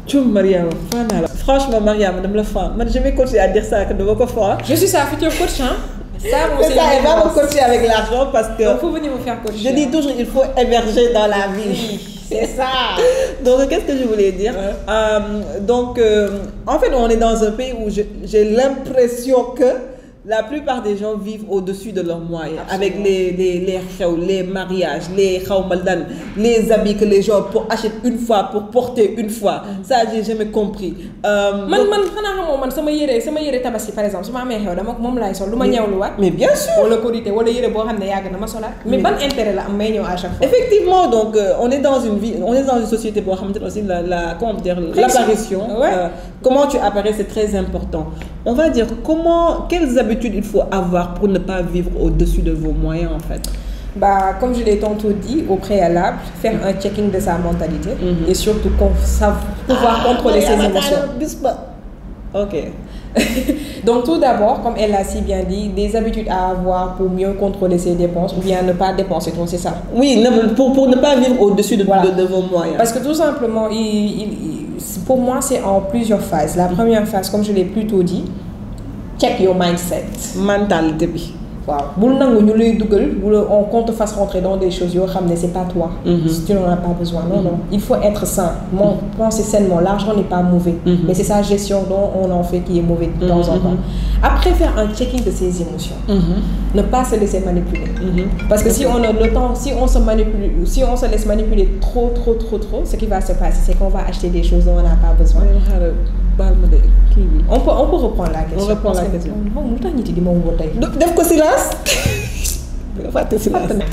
Tu Mariam, voilà. Franchement, Mariam, madame le fan. Moi, je vais continuer à dire ça, que de vos coffres. je suis sa future coach hein. ça [LAUGHS] moom C'est ça, va me coacher avec l'argent parce que donc faut venir me faire coach. je dis toujours, il faut émerger dans la vie. c'est ça. [LAUGHS] Donc, qu'est-ce que je voulais dire? Euh, Donc, euh, en fait, on est dans un pays où j'ai l'impression que la plupart des gens vivent au-dessus de leurs moyens, avec les, les, les les mariages, les habits que les gens pour, achètent une fois pour porter une fois. Ça, j'ai jamais compris. Euh, man donc- man par exemple mais bien sûr. mais. Effectivement, donc euh, on est dans une vie, on est dans une société pour xamante ne aussi la, la comment dire l'apparition. Ouais. euh, comment tu apparais, c'est très important. On va dire comment, quelles habitudes il faut avoir pour ne pas vivre au-dessus de vos moyens en fait. Bah, comme je l'ai tantôt dit au préalable, faire un checking de sa mentalité Mhm. et surtout pouvoir contrôler ses émotions. Ok. [LAUGHS] Donc tout d'abord, comme elle l'a si bien dit, des habitudes à avoir pour mieux contrôler ses dépenses ou bien ne pas dépenser trop, c'est ça? Oui, pour, pour ne pas vivre au-dessus de, Voilà. de, de vos moyens. Parce que tout simplement, il- il- il- pour moi, c'est en plusieurs phases. La première phase, comme je l'ai plutôt dit, check your mindset. mentalité bi. waaw bul nangu ñu lay dugal wala on qu'on te fasse rentrer dans des choses yoo xam ne c'est pas toi. si tu n'en as pas besoin non non il faut être sain mon penser sainement l'argent n'est pas mauvais. mais c'est sa gestion dont on en fait qui est mauvais de temps en temps. après faire un checking de ses émotions. ne pas se laisser manipuler. parce que si on a le temps si on se manipule si on se laisse manipuler trop trop trop trop ce qui va se passer c'est qu'on va acheter des choses dont on n'a pas besoin. Xaaral baal ma de kii bi. on peut on peut reprendre la question. reprend la parce que question. moom lu tax nit yi di ma woo tey? def ko silence. [LAUGHS]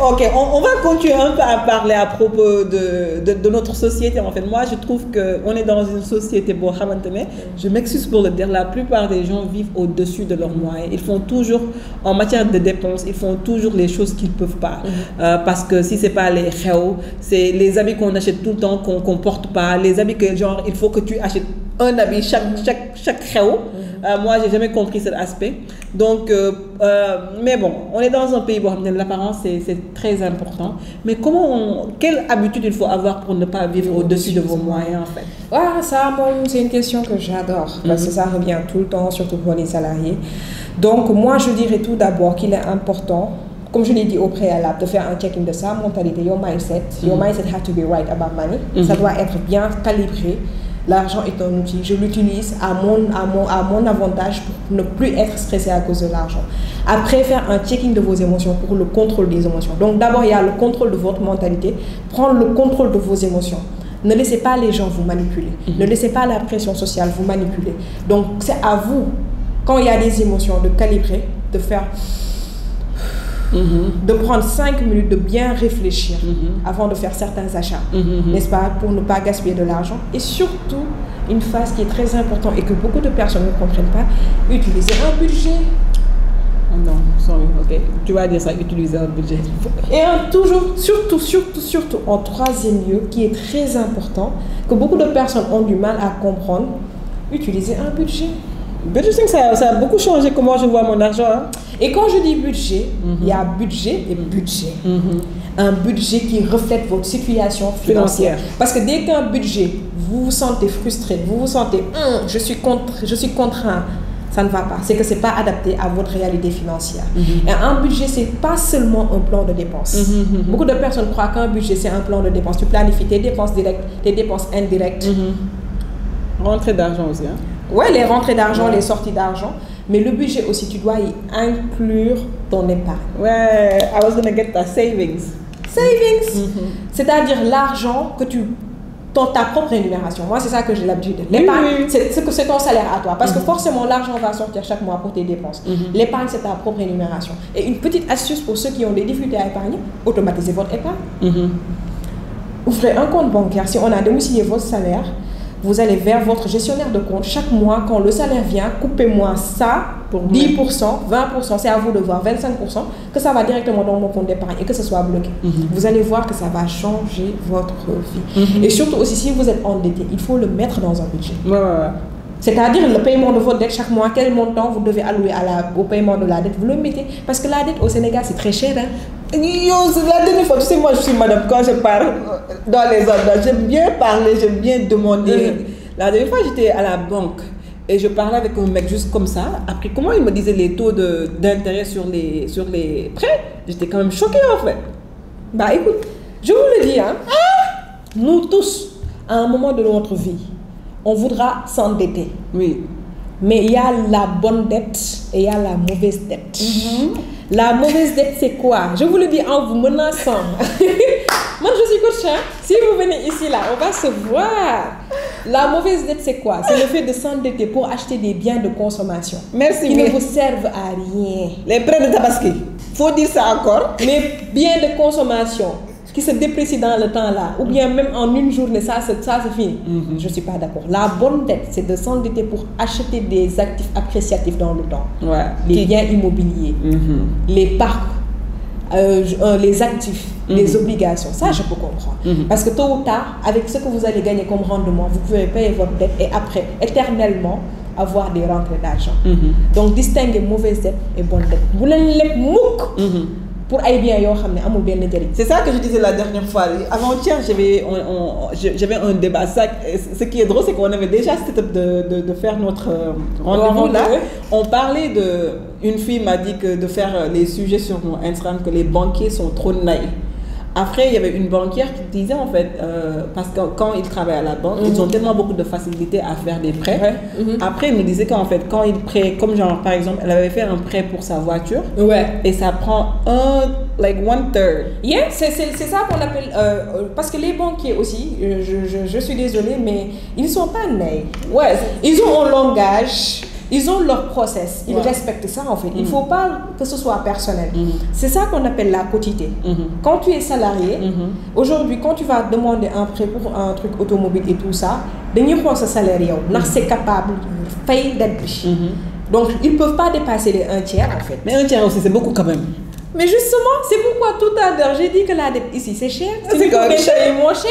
Ok, on, on va continuer un peu à parler à propos de, de, de notre société. En fait, moi, je trouve qu'on est dans une société, bon, ne, je m'excuse pour le dire, la plupart des gens vivent au-dessus de leurs moyens. Ils font toujours, en matière de dépenses, ils font toujours les choses qu'ils ne peuvent pas. Euh, parce que si c'est pas les xew, c'est les habits qu'on achète tout le temps, qu'on qu'on porte pas, les habits que, genre, il faut que tu achètes un habit chaque, chaque, chaque xew. Euh, moi, j'ai jamais compris cet aspect. Donc, euh, euh, mais bon, on est dans un pays où l'apparence c'est très important. Mais comment, on- quelle habitude il faut avoir pour ne pas vivre au-dessus de vos moyens en fait? Ah, ça, c'est une question que j'adore parce que ça revient tout le temps, surtout pour les salariés. Donc, moi, je dirais tout d'abord qu'il est important, comme je l'ai dit au préalable, de faire un check-in de sa mentalité, your mindset. Your mindset has to be right about money. Ça doit être bien calibré. L'argent est un outil. Je l'utilise à mon, à, mon, à mon avantage pour ne plus être stressé à cause de l'argent. Après, faire un checking de vos émotions pour le contrôle des émotions. Donc, d'abord, il y a le contrôle de votre mentalité. Prendre le contrôle de vos émotions. Ne laissez pas les gens vous manipuler. Ne laissez pas la pression sociale vous manipuler. Donc, c'est à vous, quand il y a des émotions, de calibrer, de faire de prendre 5 minutes de bien réfléchir avant de faire certains achats, n'est-ce pas, pour ne pas gaspiller de l'argent. Et surtout, une phase qui est très importante et que beaucoup de personnes ne comprennent pas, utiliser un budget. Oh non, sorry, ok. Tu vas dire ça, utiliser un budget. Et un toujours, surtout, surtout, surtout, en troisième lieu, qui est très important, que beaucoup de personnes ont du mal à comprendre, utiliser un budget. Mais je sais que ça, ça a beaucoup changé comment je vois mon argent. hein. Et quand je dis budget, il y a budget et budget. Un budget qui reflète votre situation financière. Financière. Parce que dès qu'un budget, vous vous sentez frustré, vous vous sentez, Hum, je, suis contre, je suis contraint, ça ne va pas. C'est que ce n'est pas adapté à votre réalité financière. Et un budget, ce n'est pas seulement un plan de dépenses. Beaucoup de personnes croient qu'un budget, c'est un plan de dépenses. Tu planifies tes dépenses directes, tes dépenses indirectes. Rentrée d'argent aussi. Hein. Ouais, les rentrées d'argent, les sorties d'argent. Mais le budget aussi, tu dois y inclure ton épargne. Ouais, I was gonna get ta savings. Savings, c'est-à-dire l'argent que tu ton, ta propre rémunération. Moi, c'est ça que j'ai l'habitude. L'épargne, oui, oui. c'est ton salaire à toi. Parce que forcément, l'argent va sortir chaque mois pour tes dépenses. L'épargne, c'est ta propre rémunération. Et une petite astuce pour ceux qui ont des difficultés à épargner, automatisez votre épargne. Ouvrez un compte bancaire. Si on a domicilié votre salaire, vous allez vers votre gestionnaire de compte. Chaque mois, quand le salaire vient, coupez-moi ça pour 10%, 20%, c'est à vous de voir, 25%, que ça va directement dans mon compte d'épargne et que ce soit bloqué. Vous allez voir que ça va changer votre vie. Et surtout aussi, si vous êtes endetté, il faut le mettre dans un budget. Ouais, ouais, ouais. C'est-à-dire le paiement de votre dette chaque mois, quel montant vous devez allouer à la, au paiement de la dette, vous le mettez. Parce que la dette au Sénégal, c'est très cher. hein. Yo, c'est la dernière fois, tu sais, moi je suis madame, quand je parle dans les endroits, j'aime bien parler, j'aime bien demander. La dernière fois, j'étais à la banque et je parlais avec un mec juste comme ça. Après, comment il me disait les taux d'intérêt sur les, sur les prêts? J'étais quand même choquée en fait. Bah écoute, je vous le dis, hein, nous tous, à un moment de notre vie, on voudra s'endetter. Oui. Mais il y a la bonne dette et il y a la mauvaise dette. La mauvaise dette, c'est quoi? Je vous le dis en vous menaçant. [LAUGHS] Moi, je suis coach. hein. Si vous venez ici, là, on va se voir. La mauvaise dette, c'est quoi? C'est le fait de s'endetter pour acheter des biens de consommation Merci, qui ne mais- vous servent à rien. Les prêts de Tabaski. Faut dire ça encore. Mais biens de consommation qui se déprécient dans le temps là, ou bien même en une journée, ça, ça c'est fini. Je ne suis pas d'accord. La bonne dette, c'est de s'endetter pour acheter des actifs appréciatifs dans le temps. Ouais. Les biens immobiliers, les parcs, euh, euh, les actifs, les obligations. Ça, je peux comprendre. Parce que tôt ou tard, avec ce que vous allez gagner comme rendement, vous pouvez payer votre dette et après, éternellement, avoir des rentrées d'argent. donc distinguer mauvaise dette et bonne dette leen leb mukk pour ay biens yoo xam ne amul benn njëriñ. C'est ça que je disais la dernière fois. Avant-hier, j'avais on- on- j'avais un débat. Ça, ce qui est drôle, c'est qu'on avait déjà cette de, de, de faire notre euh, rendez-vous là. On parlait de. Une fille m'a dit que de faire les sujets sur mon Instagram, que les banquiers sont trop naïfs. Après, il y avait une banquière qui disait en fait, euh, parce que quand ils travaillent à la banque, ils ont tellement beaucoup de facilité à faire des prêts. Ouais. Mhm. Après, elle me disait qu'en fait, quand ils prêtent, comme genre par exemple, elle avait fait un prêt pour sa voiture, Ouais. et ça prend un, like one third. Yeah, c'est c'est- c'est ça qu'on appelle. euh, parce que les banquiers aussi, je, je, je suis désolée, mais ils ne sont pas naïfs. Ouais, Ils ont un langage, ils ont leur process, ils Ouais. respectent ça en fait. Il ne Mhm. faut pas que ce soit personnel. Mhm. C'est ça qu'on appelle la quotité. Mhm. Quand tu es salarié, aujourd'hui, quand tu vas demander un prêt pour un truc automobile et tout ça, dañuy xool sa salaire yow ndax c'est capable fay dette bi. Donc ils ne peuvent pas dépasser les un tiers en fait. Mais un tiers aussi, c'est beaucoup quand même. Mais justement, c'est pourquoi tout à l'heure j'ai dit que la dette ici c'est cher. C'est quand même cher. [LAUGHS] moins cher.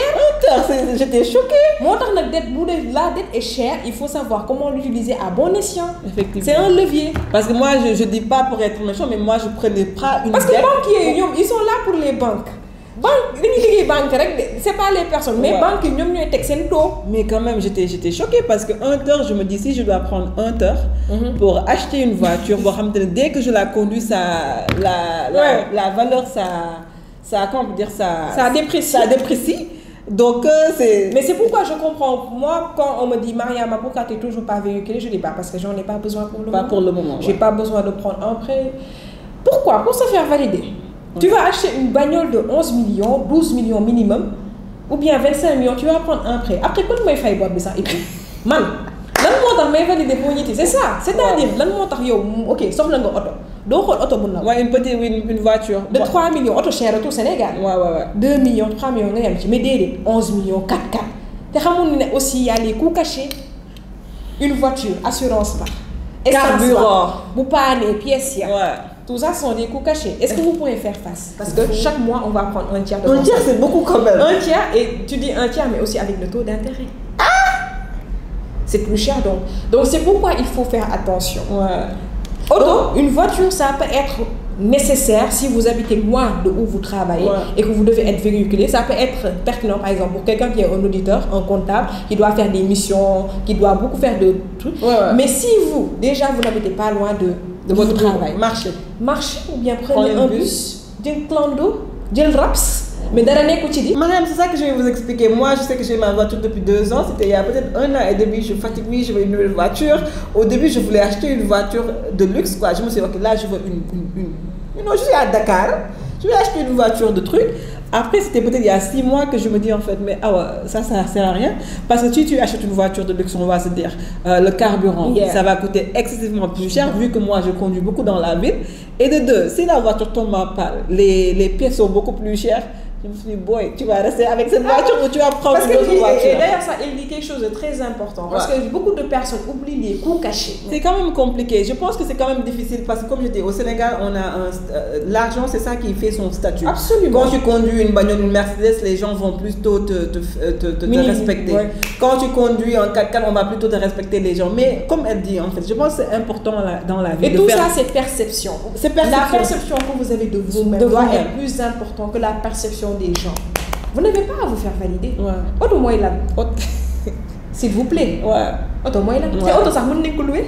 J'étais choquée. moo tax nag dette la dette est chère il faut savoir comment l'utiliser à bon escient. Effectivement. C'est un levier. Parce que moi, je ne dis pas pour être méchant, mais moi, je prenais pas une Parce que dette. banquiers yi ñoom ils sont là pour les banques. Banque liggéey banque rek de c'est pas les personnes mais Ouais. banques yi ñoom ñooy teg seen taux. Mais quand même, j'étais j'étais choquée parce que un heure, je me dis, si je dois prendre un heure Mhm. pour acheter une voiture, bon, dès que je la conduis, ça, la, la, Ouais. la valeur, ça, ça, comment dire, ça, Ça déprécie. Ça déprécie. Donc, euh, c'est. Mais c'est pourquoi je comprends. Moi, quand on me dit Mariama, pourquoi tu n'es toujours pas véhiculée Je dis pas parce que j'en ai pas besoin pour le Pas moment. pour le moment. J'ai ouais. pas besoin de prendre un prêt. Pourquoi? Pour se faire valider. Tu vas acheter une bagnole de 11 millions, 12 millions minimum, ou bien 25 millions, tu vas prendre un prêt. Après, quand tu m'as fait ça et puis, man, lan moo tax may valider pour ñitti c'est ça c'est-à-dire lan moo tax yow ok soxla nga oto doo xool oto bu ndaw Ouais, une petite une, voiture. de Ouais, 3 millions oto cher tout Sénégal ouais, ouais. ouais. 2 millions 3 millions nga yem ci mais déedéet 11 millions 4 4 te xamul ne aussi y a les coûts cachés une voiture assurance ba Carburant. bu paanee ya. Tout ça sont des coûts cachés est-ce que vous pourrez faire face? Parce que chaque mois on va prendre un tiers de Un tiers, c'est beaucoup quand même. un tiers et tu dis un tiers mais aussi avec le taux d'intérêt c'est plus cher donc donc c'est pourquoi il faut faire attention Ouais. Auto, une voiture, ça peut être nécessaire si vous habitez loin de où vous travaillez Ouais. et que vous devez être véhiculé. Ça peut être pertinent, par exemple, pour quelqu'un qui est un auditeur, un comptable, qui doit faire des missions, qui doit beaucoup faire de trucs. Ouais, ouais. Mais si vous, déjà, vous n'habitez pas loin de, de votre travail, Marché. marchez ou bien prenez Prenez un bus. d'un clando, d'un raps, mais dara nekku ci di. Mariam, c'est ça que je vais vous expliquer. Moi, je sais que j'ai ma voiture depuis deux ans. C'était il y a peut-être un an et demi. Je fatigue, oui, je veux une nouvelle voiture. Au début, je voulais acheter une voiture de luxe, quoi. Je me suis dit, ok, là, je veux une. une, une- Non, je suis à Dakar. Je vais acheter une voiture de truc. Après, c'était peut-être il y a six mois que je me dis, en fait, mais ah ouais, ça, ça sert à rien. Parce que si tu achètes une voiture de luxe, on va se dire, euh, le carburant, Yeah. ça va coûter excessivement plus cher, vu que moi, je conduis beaucoup dans la ville. Et de deux, si la voiture tombe en panne, les, les pièces sont beaucoup plus chères. Je me suis dit, boy, tu vas rester avec cette voiture ou tu vas prendre une autre et- voiture. et d'ailleurs, ça, il dit quelque chose de très important. Parce que beaucoup de personnes oublient les coûts cachés. C'est quand même compliqué. Je pense que c'est quand même difficile parce que comme je dis, au Sénégal, on a un, euh, l'argent, c'est ça qui fait son statut. Absolument. Quand tu conduis une bagnole, une Mercedes, les gens vont plutôt te, te, te, te- te respecter. ouais. Quand tu conduis un 4x4, on va plutôt te respecter les gens. Mais comme elle dit, en fait, je pense que c'est important dans la vie Et de tout faire- ça, c'est perception. C'est perception. La perception que vous avez de vous-même doit être plus important que la perception des gens. Vous n'avez pas à vous faire valider. Auto mooy lan Autre- [LAUGHS] s'il vous plaît. ouais. Auto mooy lan. Ouais. te auto sax mën nañ ko louer.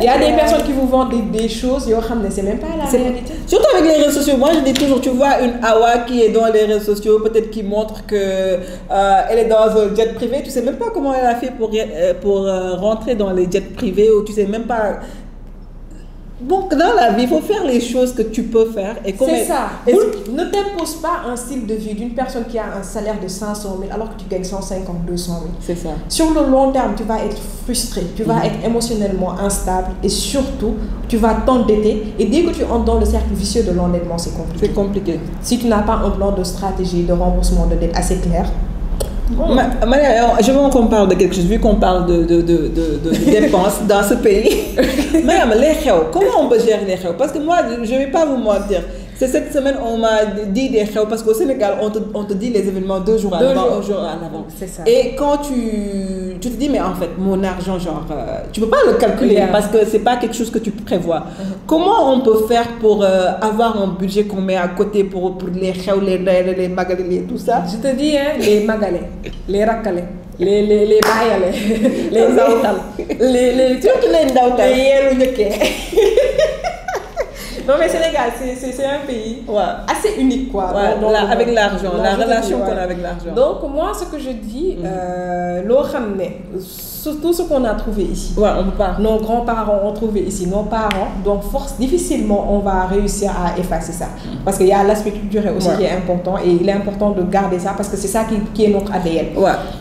Il y a des personnes qui vous vendent des, des choses c'est même pas la réalité. Surtout avec les réseaux sociaux. Moi, je dis toujours, tu vois une Awa qui est dans les réseaux sociaux, peut-être qui montre que euh, elle est dans un jet privé. Tu sais même pas comment elle a fait pour, euh, pour euh, rentrer dans les jets privés ou tu sais même pas. Donc, dans la vie, il faut faire les choses que tu peux faire. et C'est ça. ne t'impose pas un style de vie d'une personne qui a un salaire de 500 000 alors que tu gagnes 150 200 000. C'est ça. Sur le long terme, tu vas être frustré, tu vas Mhm. être émotionnellement instable et surtout, tu vas t'endetter. Et dès que tu entres dans le cercle vicieux de l'endettement, c'est compliqué. C'est compliqué. Si tu n'as pas un plan de stratégie de remboursement de dette assez clair, je veux qu'on parle de quelque chose, vu qu'on parle de, de, de, [LAUGHS] dépenses dans ce pays. [LAUGHS] Madame, les comment on peut gérer les Parce que moi, je ne vais pas vous mentir. C'est cette semaine, on m'a dit des choses parce qu'au Sénégal, on te, on te dit les événements deux jours à Deux jours. un jour à l'avant. C'est ça. Et quand tu, tu te dis, mais en fait, mon argent, genre, euh, tu peux pas le calculer Yeah. parce que c'est pas quelque chose que tu prévois. Comment on peut faire pour euh, avoir un budget qu'on met à côté pour, pour les xew, les, les, les magali, les- tout ça? Je te dis, hein, les magalais, les rakale, les, les, les bayale, [LAUGHS] les ndawtal, les, les, Surtout les ndawtal. les njëkkee. Non mais Sénégal, c'est- un pays Ouais. assez unique quoi. Ouais, avec l'argent, la relation qu'on a avec l'argent. Donc moi, ce que je dis, euh, loo xam ne, sur tout ce qu'on a trouvé ici. Ouais, on. Nos grands-parents ont trouvé ici, nos parents, donc force, difficilement on va réussir à effacer ça. Parce qu'il y a l'aspect culturel aussi qui est important et il est important de garder ça parce que c'est ça qui, qui est notre ADN.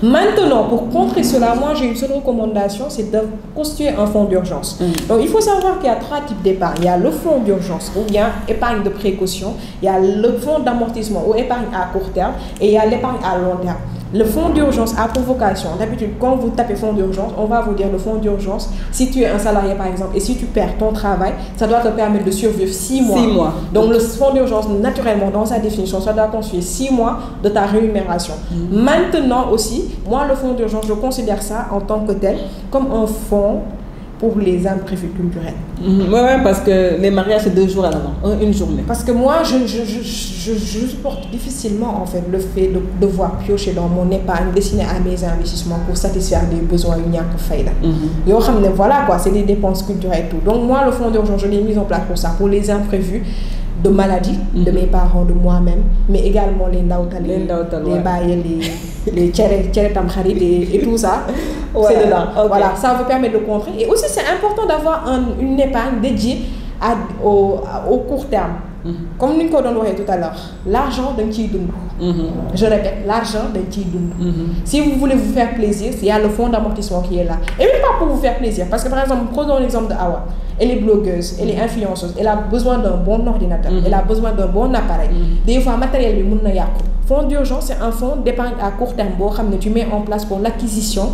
Maintenant, pour contrer cela, moi j'ai une seule recommandation, c'est de constituer un fonds d'urgence. Donc il faut savoir qu'il y a trois types d'épargne. Il y a le fonds d'urgence ou bien épargne de précaution, il y a le fonds d'amortissement ou épargne à court terme et il y a l'épargne à long terme. Le fonds d'urgence a pour vocation, d'habitude quand vous tapez fonds d'urgence, on va vous dire le fonds d'urgence, si tu es un salarié par exemple et si tu perds ton travail, ça doit te permettre de survivre six mois. Six mois. Donc le fonds d'urgence, naturellement, dans sa définition, ça doit constituer 6 mois de ta rémunération. Maintenant aussi, moi, le fonds d'urgence, je considère ça en tant que tel comme un fonds pour les imprévus culturels. Mhm. Ouais, ouais, parce que les mariages, c'est deux jours à l'avant, un- une journée. Parce que moi, je, je, je, je, supporte difficilement en fait le fait de devoir piocher dans mon épargne destinée à mes investissements pour satisfaire des besoins fayda. yoo xam ne voilà quoi c'est des dépenses culturelles et tout donc moi le fonds d'urgence je l'ai mis en place pour ça pour les imprévus de maladie de mes parents de moi-même mais également les ndawtal Les ndawtal, les bàyyi les les cere cere tamxarit et, et tout ça. [LAUGHS] C'est dedans voilà ça vous permet de contrer. Et aussi c'est important d'avoir un, une épargne dédiée à, au, au court terme comme ni ñu ko doon waxee tout à l'heure l'argent dañ ciy dund. Je répète l'argent dañ ciy dund. Si vous voulez vous faire plaisir il y a le fonds d'amortissement qui est là. Et même pas pour vous faire plaisir parce que par exemple prenons l'exemple de Awa. Elle est blogueuse elle est influenceuse elle a besoin d'un bon ordinateur elle a besoin d'un bon appareil. Des fois matériel bi mun na yàqu fonds d'urgence c'est un fonds d'épargne à court terme boo xam ne tu mets en place pour l'acquisition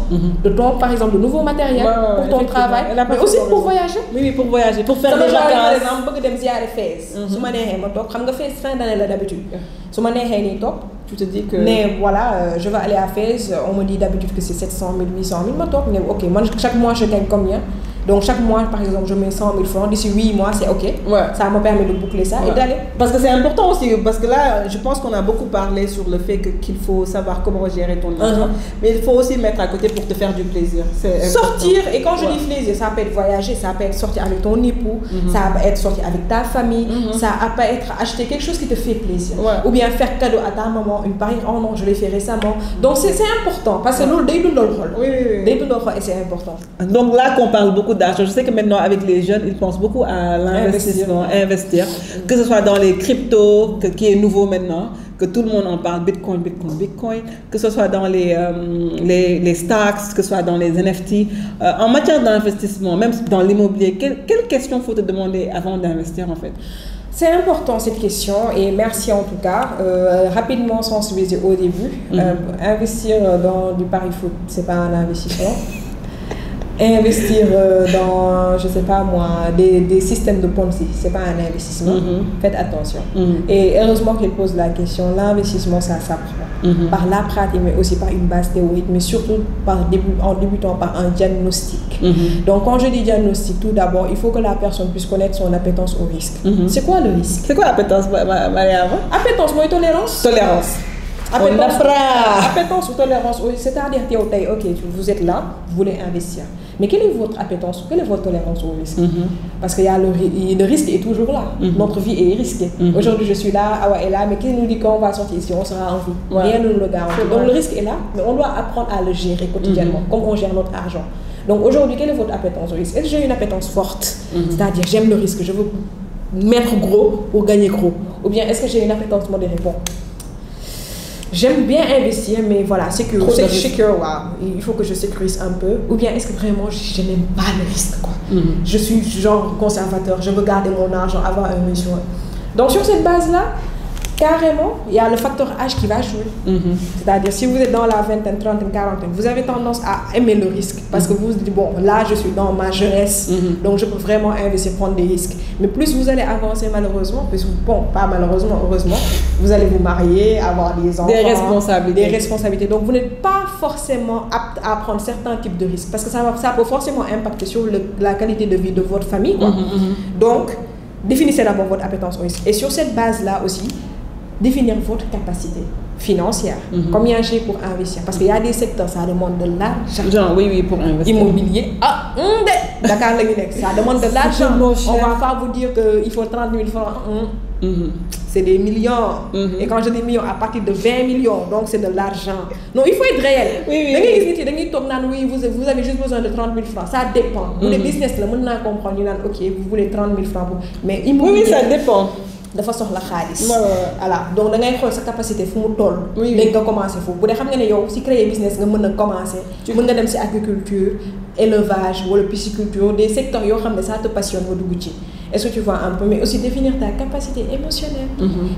de ton par exemple de nouveaux matériels Ouais, pour ton travail mais aussi pour voyager. Oui, oui, pour voyager, pour faire des yi, par vacances. exemple bëgg dem ziyaare Fès. Su ma neexee ma toog xam nga Fès fin d'année la d'habitude. Su ma neexee nii toog Tu te dis que. mais voilà euh, je vais aller à Fès on me dit d'habitude que c'est 700 000 800 000 ma toog ne ok man chaque mois je gagne combien? Donc chaque mois par exemple je mets 100 000 francs. D'ici 8 mois c'est ok. Ouais. ça me permet de boucler ça et d'aller. Parce que c'est important aussi, parce que là, je pense qu'on a beaucoup parlé sur le fait que- qu'il faut savoir comment gérer ton argent, mais il faut aussi mettre à côté pour te faire du plaisir. Sortir et quand je Ouais. dis plaisir ça peut être voyager ça peut être sortir avec ton époux ça peut être sortir avec ta famille ça peut être acheter quelque chose qui te fait plaisir. Ouais. ou bien faire cadeau à ta maman une pareille oh non je l'ai fait récemment. Donc c'est important parce que day dundal xol. Oui, oui, oui. et c'est important. Donc là qu'on parle beaucoup d'argent, je sais que maintenant avec les jeunes, ils pensent beaucoup à l'investissement, investir, que ce soit dans les cryptos, que- qui est nouveau maintenant, que tout le monde en parle, Bitcoin, Bitcoin, Bitcoin, que ce soit dans les, euh, les, les stocks, que ce soit dans les NFT. Euh, en matière d'investissement, même dans l'immobilier, quelle, quelle question faut te demander avant d'investir en fait? C'est important cette question et merci en tout cas. Euh, rapidement sensibiliser au début. Euh, investir dans du pari foot, c'est pas un investissement. Investir euh, dans, je sais pas moi, des, des systèmes de Ponzi, c'est pas un investissement. Mhm. Faites attention. Mhm. Et heureusement qu'il pose la question, l'investissement ça s'apprend. Mhm. Par la pratique, mais aussi par une base théorique, mais surtout par début, en débutant par un diagnostic. Mhm. Donc quand je dis diagnostic, tout d'abord, il faut que la personne puisse connaître son appétence au risque. C'est quoi le risque? C'est quoi l'appétence, Ma- Ma- Mariama Appétence mooy tolérance? Tolérance. On Appétence, ou tolérance, oui, c'est-à-dire que ok, vous êtes là, vous voulez investir. Mais quelle est votre appétence, quelle est votre tolérance au risque? Parce que y a le, ri- le risque est toujours là. Notre vie est risquée. Aujourd'hui, je suis là, Awa est là, mais qui nous dit qu'on va sortir ici On sera en vie. Ouais. Rien ne nous le garantit. Donc le risque est là, mais on doit apprendre à le gérer quotidiennement, comme on gère notre argent. Donc aujourd'hui, quelle est votre appétence au risque? Est-ce que j'ai une appétence forte? C'est-à-dire, j'aime le risque, je veux mettre gros pour gagner gros. Ou bien est-ce que j'ai une appétence modérée? Bon, J'aime bien investir, mais voilà, c'est que, waouh, il faut que je sécurise un peu. Ou bien est-ce que vraiment je, je n'aime pas le risque, quoi? Je suis genre conservateur, je veux garder mon argent, avoir un mission. Donc sur cette base-là, carrément, il y a le facteur âge qui va jouer. C'est-à-dire, si vous êtes dans la vingtaine, trentaine, quarantaine, vous avez tendance à aimer le risque. Parce que vous vous dites, bon, là, je suis dans ma jeunesse, donc je peux vraiment investir, prendre des risques. Mais plus vous allez avancer, malheureusement, plus vous, bon, pas malheureusement, heureusement, vous allez vous marier, avoir des enfants. Des responsabilités. Des responsabilités. Donc, vous n'êtes pas forcément apte à prendre certains types de risques. Parce que ça, va, ça peut forcément impacter sur le- la qualité de vie de votre famille. quoi. Donc, définissez d'abord votre appétence au risque. Et sur cette base-là aussi, définir votre capacité financière. Combien j'ai pour investir? Parce qu'il y a des secteurs, ça demande de l'argent. Genre, oui, oui, pour investir. Immobilier, ah, de- Dakar ça demande de [LAUGHS] l'argent. On cher. va pas vous dire qu'il faut 30 000 francs. Mhm. C'est des millions. Mhm. Et quand je dis millions, à partir de 20 millions, donc c'est de l'argent. Non, il faut être réel. Oui, oui, oui. oui, vous, avez juste besoin de 30 000 francs. Ça dépend. Vous Mhm. business, là, naa comprendre, ok, vous voulez 30 000 francs. Mais Oui, immobilier, oui, ça dépend. Dafa soxla xaalis. Voilà donc da ngay xool sa capacité fu mu toll. Léegi nga commencé foofu bu dee xam nga ne yow si créer business nga mën a commencé. mën nga dem si agriculture élevage wala pisciculture des secteurs yoo xam ne ça te passionne nga dugg ci. Est-ce que tu vois un peu mais aussi définir ta capacité émotionnelle.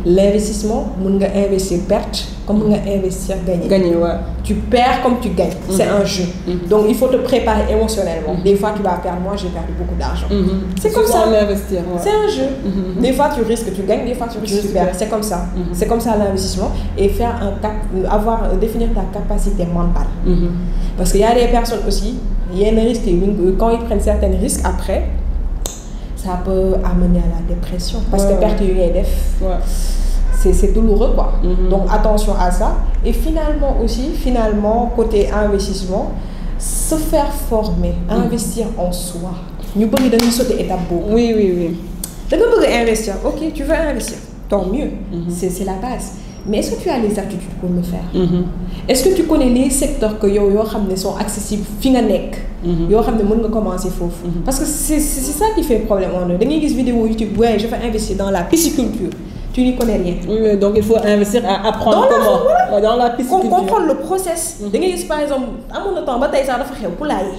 l'investissement mën nga investir perte comme mën nga investir gagner. Gagner, ouais. tu perds comme tu gagnes. c'est un jeu. donc il faut te préparer émotionnellement. des fois tu vas perdre moi j'ai perdu beaucoup d'argent. C'est comme ça. Ouais. C'est un jeu. Des fois tu risques, tu gagnes, des fois tu risques, tu perds. C'est comme ça. C'est comme ça l'investissement. Et faire un cap, avoir, euh, définir ta capacité mentale. Mhm. Parce qu'il y a des personnes aussi, il y a un risque, quand ils prennent certains risques, après, ça peut amener à la dépression. Parce Ouais, que perte yu ngay def, Ouais. c'est douloureux quoi. Mhm. Donc attention à ça. Et finalement aussi, finalement, côté investissement, se faire former, investir en soi. Nous pouvons sauter étape boobu. Oui, oui, oui. Bëgg a investir ok tu veux investir tant mieux c'est c'est la base mais est-ce que tu as les aptitudes pour le faire? Mhm. est-ce que tu connais les secteurs que yow yoo xam ne sont accessibles fi nga nekk? Yoo xam ne mën nga commencer foofu. Parce que c'est ça qui fait problème en da ngay gis vidéo YouTube ouais je vais investir dans la pisciculture tu n'y connais rien. Oui, donc il faut investir à apprendre Dans la- comment. voilà. Ouais, Dans la qu'on pisciculture. comprendre le process. Da ngay gis par exemple amoon na temps ba tey sax dafa xew poulailler.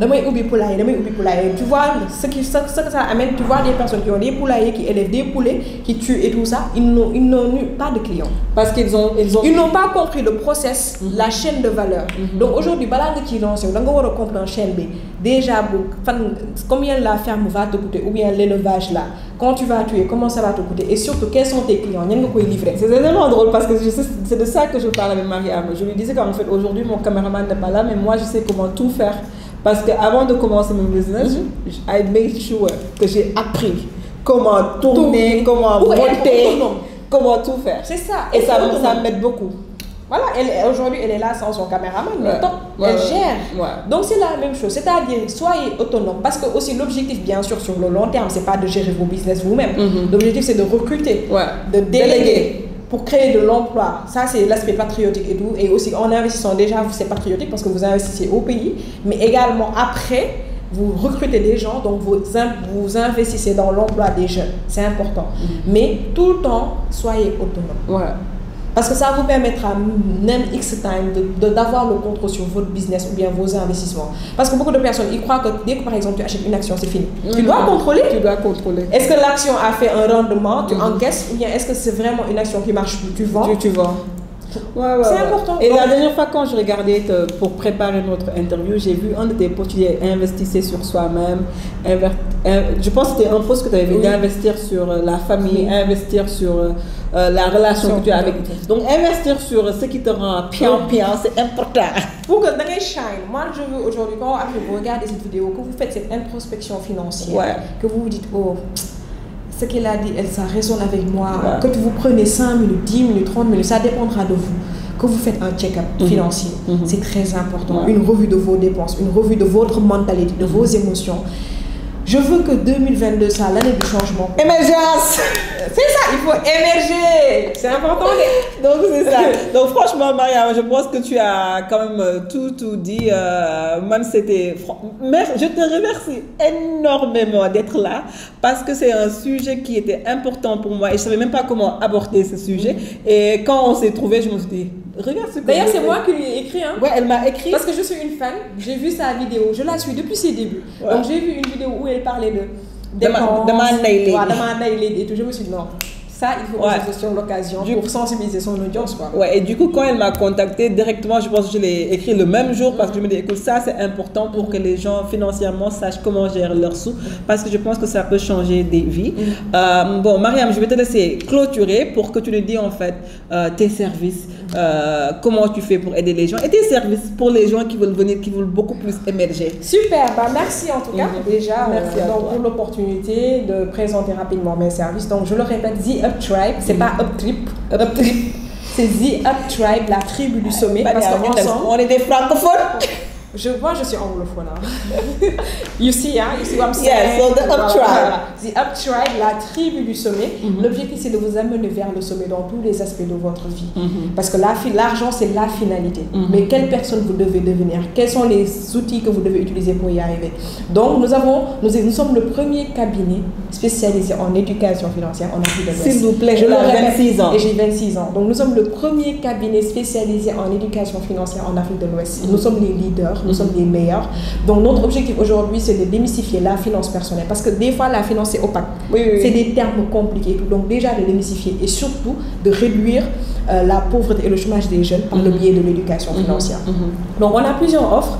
Damay ubbi poulailler damay ubbi poulailler. Tu vois ce qui ce, ce que ça amène tu vois des personnes qui ont des poulaillers qui élèvent des poulets qui tuent et tout ça. Ils n'ont ils n'ont eu pas de clients. Parce qu'ils ont, ils ont. ils n'ont pas compris le process la chaîne de valeur. Donc aujourd'hui balaa nga ciy lancé da nga war a comprendre chaîne bi déjà combien la ferme va te coûter ou bien l'élevage là? Quand tu vas tuer comment ça va te coûter? Et surtout quels sont tes clients? C'est tellement drôle parce que c'est de ça que je parle avec Mariam. Je lui disais qu'en fait aujourd'hui mon caméraman n'est pas là, mais moi je sais comment tout faire. Parce qu'avant de commencer mon business, j- I made sure que j'ai appris comment tourner, comment monter, comment tout faire. c'est ça Et ça, autonome. ça m'aide beaucoup. Voilà, aujourd'hui, elle est là sans son caméraman, mais Ouais. top, Ouais, elle gère. Ouais. Donc c'est la même chose, c'est-à-dire soyez autonome, parce que aussi l'objectif, bien sûr, sur le long terme, c'est pas de gérer vos business vous-même. Mhm. L'objectif, c'est de recruter, de déléguer. Déléguer. Pour créer de l'emploi, ça c'est l'aspect patriotique et tout. Et aussi en investissant déjà, vous c'est patriotique parce que vous investissez au pays, mais également après, vous recrutez des gens, donc vous, vous investissez dans l'emploi des jeunes. C'est important. Mais tout le temps, soyez autonome. Parce que ça vous permettra, même X time, de- de- d'avoir le contrôle sur votre business ou bien vos investissements. Parce que beaucoup de personnes, ils croient que dès que par exemple tu achètes une action, c'est fini. Tu dois contrôler. Tu dois contrôler. Est-ce que l'action a fait un rendement, tu Mhm. encaisses, ou bien est-ce que c'est vraiment une action qui marche? Plus, tu vends Tu, tu vois. Ouais, ouais, C'est important. Et la dernière fois, quand je regardais te- pour préparer notre interview, j'ai vu un de tes posts, tu disais investissez sur soi-même. Je pense que c'était un post que tu avais vu Oui. d'investir sur euh, la famille, Oui. investir sur euh, euh, la relation Sur- que tu as avec. Donc, investir sur ce qui te rend pian pian, c'est important. Pour que dans les shine, moi je veux aujourd'hui, quand vous regardez cette vidéo, que vous faites cette introspection financière, Ouais. que vous vous dites, oh, ce qu'elle a dit, elle, ça résonne avec moi, Ouais. que vous prenez 5 minutes, 10 minutes, 30 minutes, ça dépendra de vous. Que vous faites un check-up Mhm. financier, Mhm. c'est très important. Ouais. Une revue de vos dépenses, une revue de votre mentalité, de vos émotions. Je veux que 2022 soit l'année du changement. Émergence C'est ça, il faut émerger. C'est important. [LAUGHS] Donc c'est ça. Donc franchement, Maria, je pense que tu as quand même euh, tout tout dit. Euh, man, c'était. Je te remercie énormément d'être là parce que c'est un sujet qui était important pour moi et je savais même pas comment aborder ce sujet. Et quand on s'est trouvé, je me suis dit, regarde ce que. D'ailleurs, c'est moi qui lui ai écrit. Hein. Ouais, elle m'a écrit. Parce que je suis une fan, j'ai vu sa vidéo, je la suis depuis ses débuts. Ouais. Donc j'ai vu une vidéo où elle parlait de nay léegi et tout. Je me suis dit non, ça, il faut Ouais. que ce soit l'occasion pour sensibiliser son audience. Quoi. Ouais, et du coup, quand elle m'a contacté directement, je pense que je l'ai écrit le même jour parce que je me dis, écoute, ça c'est important pour que les gens financièrement sachent comment gérer leurs sous parce que je pense que ça peut changer des vies. Euh, bon, Mariam, je vais te laisser clôturer pour que tu nous dis en fait euh, tes services, euh, comment tu fais pour aider les gens et tes services pour les gens qui veulent venir, qui veulent beaucoup plus émerger. Super, bah merci en tout cas Mhm. déjà Merci donc, pour l'opportunité de présenter rapidement mes services. Donc je le répète, The Up Tribe, c'est pas Up Trip, Up Trip, c'est The Up Tribe, la tribu du sommet. Parce Mariam, qu'ensemble, on est des francophones. Je, moi je suis anglophone. hein. [LAUGHS] you see, hein, you see what I'm saying? Yeah, so the Up Tribe. The Up Tribe, la tribu du sommet. Mhm. L'objectif c'est de vous amener vers le sommet dans tous les aspects de votre vie. Mhm. Parce que l'argent, c'est la finalité. Mhm. Mais quelle personne vous devez devenir? Quels sont les outils que vous devez utiliser pour y arriver? Donc, nous, avons, nous, nous sommes le premier cabinet spécialisé en éducation financière en Afrique de l'Ouest. S'il vous plaît, je le a répète, 26 ans. Et j'ai 26 ans. Donc, nous sommes le premier cabinet spécialisé en éducation financière en Afrique de l'Ouest. Nous sommes les leaders, nous sommes les meilleurs. Donc, notre objectif aujourd'hui, c'est de démystifier la finance personnelle. Parce que des fois, la finance, c'est opaque. Oui, oui, oui. C'est des termes compliqués. Donc, déjà, de démystifier et surtout de réduire euh, la pauvreté et le chômage des jeunes par le biais de l'éducation financière. Donc, on a plusieurs offres.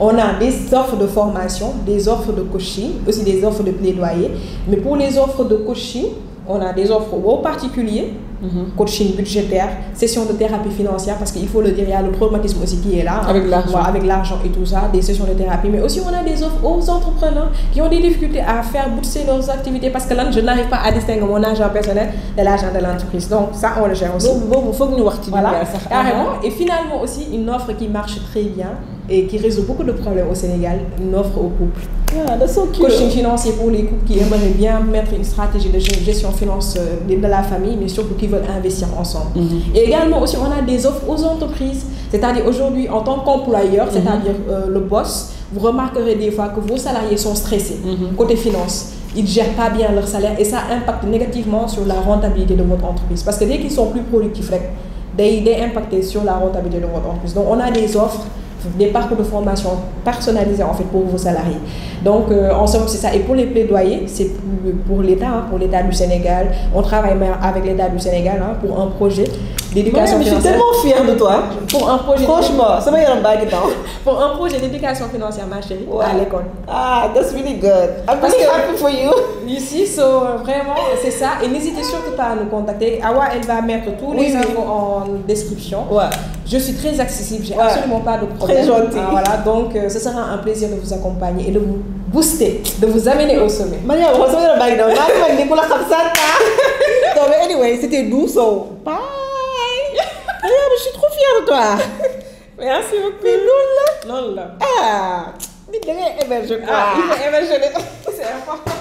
On a des offres de formation, des offres de coaching, aussi des offres de plaidoyer. Mais pour les offres de coaching, on a des offres aux particuliers, coaching budgétaire, session de thérapie financière, parce qu'il faut le dire, il y a le traumatisme aussi qui est là. hein. Avec l'argent. Voilà, avec l'argent et tout ça, des sessions de thérapie. Mais aussi, on a des offres aux entrepreneurs qui ont des difficultés à faire booster leurs activités parce que là, je n'arrive pas à distinguer mon argent personnel de l'argent de l'entreprise. Donc, ça, on le gère aussi. boobu foog ñu wax ci Voilà, carrément. Et finalement aussi, une offre qui marche très bien et qui résout beaucoup de problèmes au Sénégal, une offre aux couples. Ah, that's so cute. Coaching financier pour les couples qui aimeraient bien mettre une stratégie de gestion finance euh, de la famille, mais surtout qui veulent investir ensemble. Et également aussi, on a des offres aux entreprises. C'est-à-dire aujourd'hui, en tant qu'employeur, c'est-à-dire euh, le boss, vous remarquerez des fois que vos salariés sont stressés côté finance. Ils ne gèrent pas bien leur salaire et ça impacte négativement sur la rentabilité de votre entreprise. Parce que dès qu'ils sont plus productifs, day impacter sur la rentabilité de votre entreprise. Donc, on a des offres des parcours de formation personnalisés en fait pour vos salariés. Donc euh, en somme c'est ça. Et pour les plaidoyers, c'est pour, l'État, hein, pour l'État du Sénégal. On travaille même avec l'État du Sénégal hein, pour un projet d'éducation Mariam, je suis financière. tellement fière de toi. [LAUGHS] Pour un projet Franchement, ngi daw. [LAUGHS] pour un projet d'éducation financière, ma chérie, à l'école. Ah, that's really good. I'm Parce really happy for you. [LAUGHS] Ici, so, vraiment, c'est ça. Et n'hésitez surtout pas à nous contacter. Awa, elle va mettre tous Oui, les oui. infos en description. Ouais. Je suis très accessible, j'ai Ouais. absolument pas de problème. Très gentil. Ah, voilà, donc euh, ce sera un plaisir de vous accompagner et de vous booster, de vous amener au sommet. [LAUGHS] Anyway, c'était doux, so bye. Je suis trop fière de toi. Merci beaucoup. Mais loolu la. Non, là. Ah, da ngay émerger quoi. Ah, il faut émerger. C'est important.